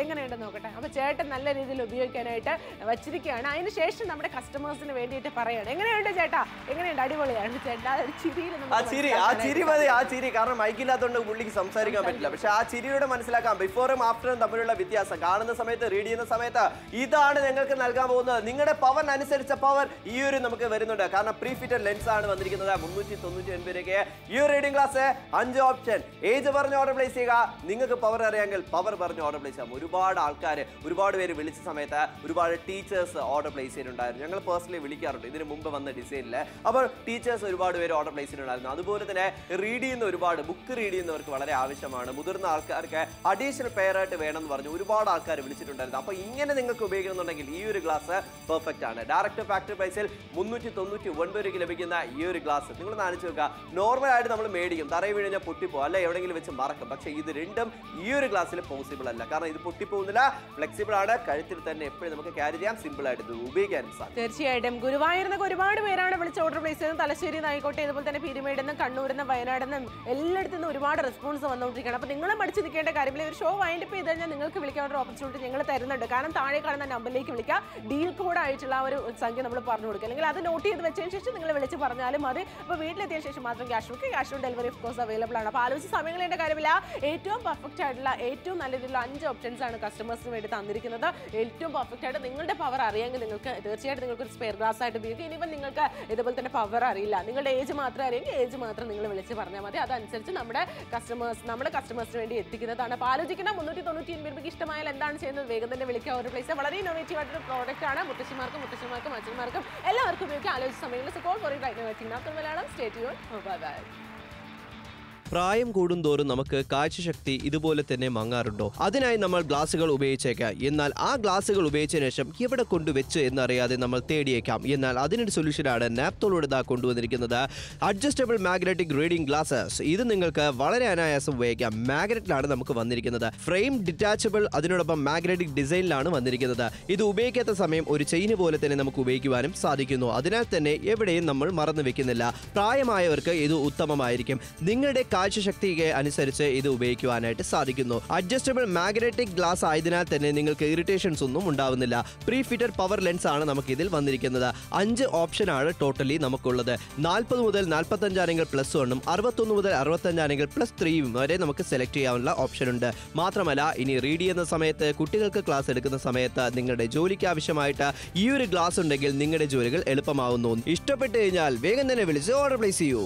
എങ്ങനെയുണ്ടെന്ന് നോക്കട്ടെ. അപ്പോൾ ചേട്ടൻ നല്ല രീതിയിൽ ഉപയോഗിക്കാനായിട്ട് വച്ചിരിക്കുകയാണ്. അതിന് ശേഷം നമ്മുടെ കസ്റ്റമേഴ്സിന് വേണ്ടിയിട്ട് പറയാണ് എങ്ങനെയുണ്ട് ചേട്ടാ? എങ്ങനെയുണ്ട്? അടിപൊളിയാണ് ചേട്ടാ. ഒരു ചിരിയിൽ ആ ചിരി ആ ചിരി മതി ആ ചിരി. കാരണം മൈക്കില്ലാത്തതുകൊണ്ട് പുള്ളിക്ക് സംസാരിക്കാൻ പറ്റില്ല. പക്ഷെ ആ ചിരിയുടെ മനസ്സിലാക്കാം. ബിഫോറും ആഫ്റ്ററും തമ്മിലുള്ള വ്യത്യാസം. കാണുന്ന സമയത്ത് റീഡ് ചെയ്യുന്ന സമയത്ത് ഇതാണ് ഞങ്ങൾക്ക് നൽകാൻ പോകുന്നത്. നിങ്ങളുടെ പവർ അനുസരിച്ച പവർ ഈ ഒരു നമുക്ക് വരുന്നുണ്ട്. കാരണം പ്രീ ഫിറ്റഡ് ലെൻസ് ആണ് വന്നിരിക്കുന്നത്. മുന്നൂറ്റി തൊണ്ണൂറ്റി ഒൻപത് രൂപയ്ക്ക് ഈ ഒരു റീഡിംഗ് ക്ലാസ് അഞ്ച് ഓപ്ഷൻ ഏജ് പറഞ്ഞ് ഓർഡർ പ്ലേസ് ചെയ്യുക. നിങ്ങൾക്ക് പവർ അറിയാമെങ്കിൽ പവർ പറഞ്ഞ് ഓർഡർ പ്ലേസ് ചെയ്യാം. ഒരുപാട് ആൾക്കാർ ഒരുപാട് പേര് വിളിച്ച സമയത്ത് ഒരുപാട് ടീച്ചേഴ്സ് ഓർഡർ പ്ലേസ് ചെയ്തിട്ടുണ്ടായിരുന്നു. ഞങ്ങൾ പേഴ്സണലി വിളിക്കാറുണ്ട്. ഇതിന് മുമ്പ് വന്ന ഡിസൈനിൽ അപ്പോൾ ടീച്ചേഴ്സ് ഒരുപാട് പേര് ഓർഡർ പ്ലേസ് ചെയ്തിട്ടുണ്ടായിരുന്നു. അതുപോലെ തന്നെ റീഡ് ചെയ്യുന്ന ഒരുപാട് ബുക്ക് റീഡ് ചെയ്യുന്നവർക്ക് വളരെ ആവശ്യമാണ്. മുതിർന്ന ആൾക്കാർക്ക് അഡീഷണൽ പെയറായിട്ട് വേണമെന്ന് പറഞ്ഞു ഒരുപാട് ആൾക്കാർ വിളിച്ചിട്ടുണ്ടായിരുന്നു. അപ്പോൾ ഇങ്ങനെ നിങ്ങൾക്ക് ഉപയോഗിക്കണമെന്നുണ്ടെങ്കിൽ ഈ ഒരു ഗ്ലാസ് പെർഫെക്റ്റ് ആണ്. ഡയറക്റ്റ് ഫാക്ടറി പ്രൈസിൽ മുന്നൂറ്റി തൊണ്ണൂറ്റി ഒൻപത് രൂപയ്ക്ക് ലഭിക്കുന്ന ഈ ഒരു ഗ്ലാസ് നിങ്ങൾ നനച്ച് നോക്കുക. നോർമൽ ആയിട്ട് നമ്മൾ മേടിക്കും. തറയിൽ വീഴിഞ്ഞാൽ പൊട്ടിപ്പോ അല്ലെ എവിടെയെങ്കിലും വെച്ച് മറക്കും. പക്ഷേ ഇത് രണ്ടും ഈ ഒരു ഗ്ലാസ്സിൽ പോസിബിൾ അല്ല. കാരണം ഇത് പൊട്ടിപ്പോകുന്നില്ല ഫ്ലെക്സിബിൾ ആണ്. കഴുത്തിൽ തന്നെ എപ്പോഴും നമുക്ക് ക്യാരി ചെയ്യാം. സിമ്പിൾ ആയിട്ട് ഉപയോഗിക്കാൻ സാധിക്കും. തീർച്ചയായിട്ടും. ഗുരുവായൂർന്നൊക്കെ ഒരുപാട് പേരാണ് വിളിച്ച് ഓർഡർ പ്ലേസ് ചെയ്യുന്നത്. തലശ്ശേരി ആയിക്കോട്ടെ ഇതുപോലെ തന്നെ പീരുമേടിൽ നിന്നും കണ്ണൂരിൽ നിന്നും വയനാട് നിന്നും നിന്നും ഒരുപാട് റെസ്പോൺസ് വന്നുകൊണ്ടിരിക്കുകയാണ്. അപ്പോൾ നിങ്ങളും പഠിച്ചു നിൽക്കേണ്ട കാര്യമില്ല. ഒരു ഷോ വൈൻഡ് ചെയ്ത് കഴിഞ്ഞാൽ നിങ്ങൾക്ക് വിളിക്കാനുള്ള ഒരു ഓപ്പർച്യൂണിറ്റി ഞങ്ങൾ തരുന്നുണ്ട്. കാരണം താഴെ കാണുന്ന നമ്പറിലേക്ക് വിളിക്കുക ഡീൽ കോഡ് ആയിട്ടുള്ള ഒരു സംഖ്യ നമ്മൾ പറഞ്ഞു കൊടുക്കുക. അല്ലെങ്കിൽ അത് നോട്ട് ചെയ്ത് വെച്ചതിന് ശേഷം നിങ്ങൾ വിളിച്ച് പറഞ്ഞാലും മതി. അപ്പോൾ വീട്ടിലെത്തിയ ശേഷം മാത്രം cash book cash on delivery of course available ആണ്. അപ്പോൾ ആലോചിച്ച് സമയങ്ങളേണ്ട കാര്യമില്ല. ഏറ്റവും പെർഫെക്റ്റ് ആയിട്ടുള്ള ഏറ്റവും നല്ല രീതിയിലുള്ള അഞ്ച് ഓപ്ഷൻസ് ആണ് കസ്റ്റമേഴ്സിന് വേണ്ടി തന്നിരിക്കുന്നത്. ഏറ്റവും പെർഫെക്റ്റ് ആയിട്ട് നിങ്ങളുടെ പവർ അറിയാമെങ്കിൽ നിങ്ങൾക്ക് തീർച്ചയായിട്ടും നിങ്ങൾക്ക് ഒരു സ്പെയർ ഗ്ലാസ് ആയിട്ട് ഉപയോഗിക്കും. ഇനിയിപ്പം നിങ്ങൾക്ക് ഇതുപോലെ തന്നെ പവർ അറിയില്ല. നിങ്ങളുടെ ഏജ് മാത്രം അറിയെങ്കിൽ ഏജ് മാത്രം നിങ്ങൾ വിളിച്ച് പറഞ്ഞാൽ മതി. അതനുസരിച്ച് നമ്മുടെ കസ്റ്റമേഴ്സ് നമ്മുടെ കസ്റ്റമേഴ്സിന് വേണ്ടി എത്തിക്കുന്നതാണ്. അപ്പോൾ ആലോചിക്കണം മുന്നൂറ്റി തൊണ്ണൂറ്റി ഒൻപത് രൂപയ്ക്ക് ഇഷ്ടമായാൽ എന്താണ് ചെയ്യുന്നത്? വേഗം തന്നെ വിളിക്കുക ഒരു പ്ലേസ് വളരെ ഇന്നോവേറ്റീവ് ആയിട്ടൊരു പ്രോഡക്റ്റ് ആണ്. മുത്തശ്ശിമാർക്കും മുത്തശ്ശിമാർക്കും അച്ഛന്മാർക്കും എല്ലാവർക്കും ഉപയോഗിക്കാം. ആലോചിച്ച സമയങ്ങളിൽ so call for right Malayalam state യൂൺ bye bye പ്രായം കൂടുന്തോറും നമുക്ക് കാഴ്ചശക്തി ഇതുപോലെ തന്നെ മങ്ങാറുണ്ടോ? അതിനായി നമ്മൾ ഗ്ലാസുകൾ ഉപയോഗിച്ചേക്കാം. എന്നാൽ ആ ഗ്ലാസുകൾ ഉപയോഗിച്ചതിന് ശേഷം എവിടെ കൊണ്ടുവെച്ച് എന്നറിയാതെ നമ്മൾ തേടിയേക്കാം. എന്നാൽ അതിനൊരു സൊല്യൂഷനാണ് നാപ്തോളോട് ഇതാ കൊണ്ടുവന്നിരിക്കുന്നത്. അഡ്ജസ്റ്റബിൾ മാഗ്നറ്റിക് റീഡിംഗ് ഗ്ലാസസ് ഇത് നിങ്ങൾക്ക് വളരെ അനായാസം ഉപയോഗിക്കാം. മാഗ്നറ്റിലാണ് നമുക്ക് വന്നിരിക്കുന്നത്. ഫ്രെയിം ഡിറ്റാച്ചബിൾ അതിനോടൊപ്പം മാഗ്നറ്റിക് ഡിസൈനിലാണ് വന്നിരിക്കുന്നത്. ഇത് ഉപയോഗിക്കാത്ത സമയം ഒരു ചെയിന് പോലെ തന്നെ നമുക്ക് ഉപയോഗിക്കുവാനും സാധിക്കുന്നു. അതിനാൽ തന്നെ എവിടെയും നമ്മൾ മറന്നു വെക്കുന്നില്ല. പ്രായമായവർക്ക് ഇത് ഉത്തമമായിരിക്കും. നിങ്ങളുടെ കാഴ്ചശക്തിക്ക് അനുസരിച്ച് ഇത് ഉപയോഗിക്കുവാനായിട്ട് സാധിക്കുന്നു. അഡ്ജസ്റ്റബിൾ മാഗ്നറ്റിക് ഗ്ലാസ് ആയതിനാൽ തന്നെ നിങ്ങൾക്ക് ഇറിറ്റേഷൻസ് ഒന്നും ഉണ്ടാവുന്നില്ല. പ്രീ ഫിറ്റഡ് പവർ ലെൻസ് ആണ് നമുക്ക് ഇതിൽ വന്നിരിക്കുന്നത്. അഞ്ച് ഓപ്ഷൻ ആണ് ടോട്ടലി നമുക്കുള്ളത്. നാൽപ്പത് മുതൽ നാൽപ്പത്തഞ്ചാണെങ്കിൽ പ്ലസ് വണ്ണും അറുപത്തൊന്ന് മുതൽ അറുപത്തഞ്ചാണെങ്കിൽ പ്ലസ് ത്രീയും വരെ നമുക്ക് സെലക്ട് ചെയ്യാനുള്ള ഓപ്ഷൻ ഉണ്ട്. മാത്രമല്ല ഇനി റീഡ് ചെയ്യുന്ന സമയത്ത് കുട്ടികൾക്ക് ക്ലാസ് എടുക്കുന്ന സമയത്ത് നിങ്ങളുടെ ജോലിക്ക് ആവശ്യമായിട്ട് ഈ ഒരു ഗ്ലാസ് ഉണ്ടെങ്കിൽ നിങ്ങളുടെ ജോലികൾ എളുപ്പമാവുന്നു. ഇഷ്ടപ്പെട്ടു കഴിഞ്ഞാൽ വേഗം തന്നെ വിളിച്ച് ഓർഡർ പ്ലേസ് ചെയ്യൂ.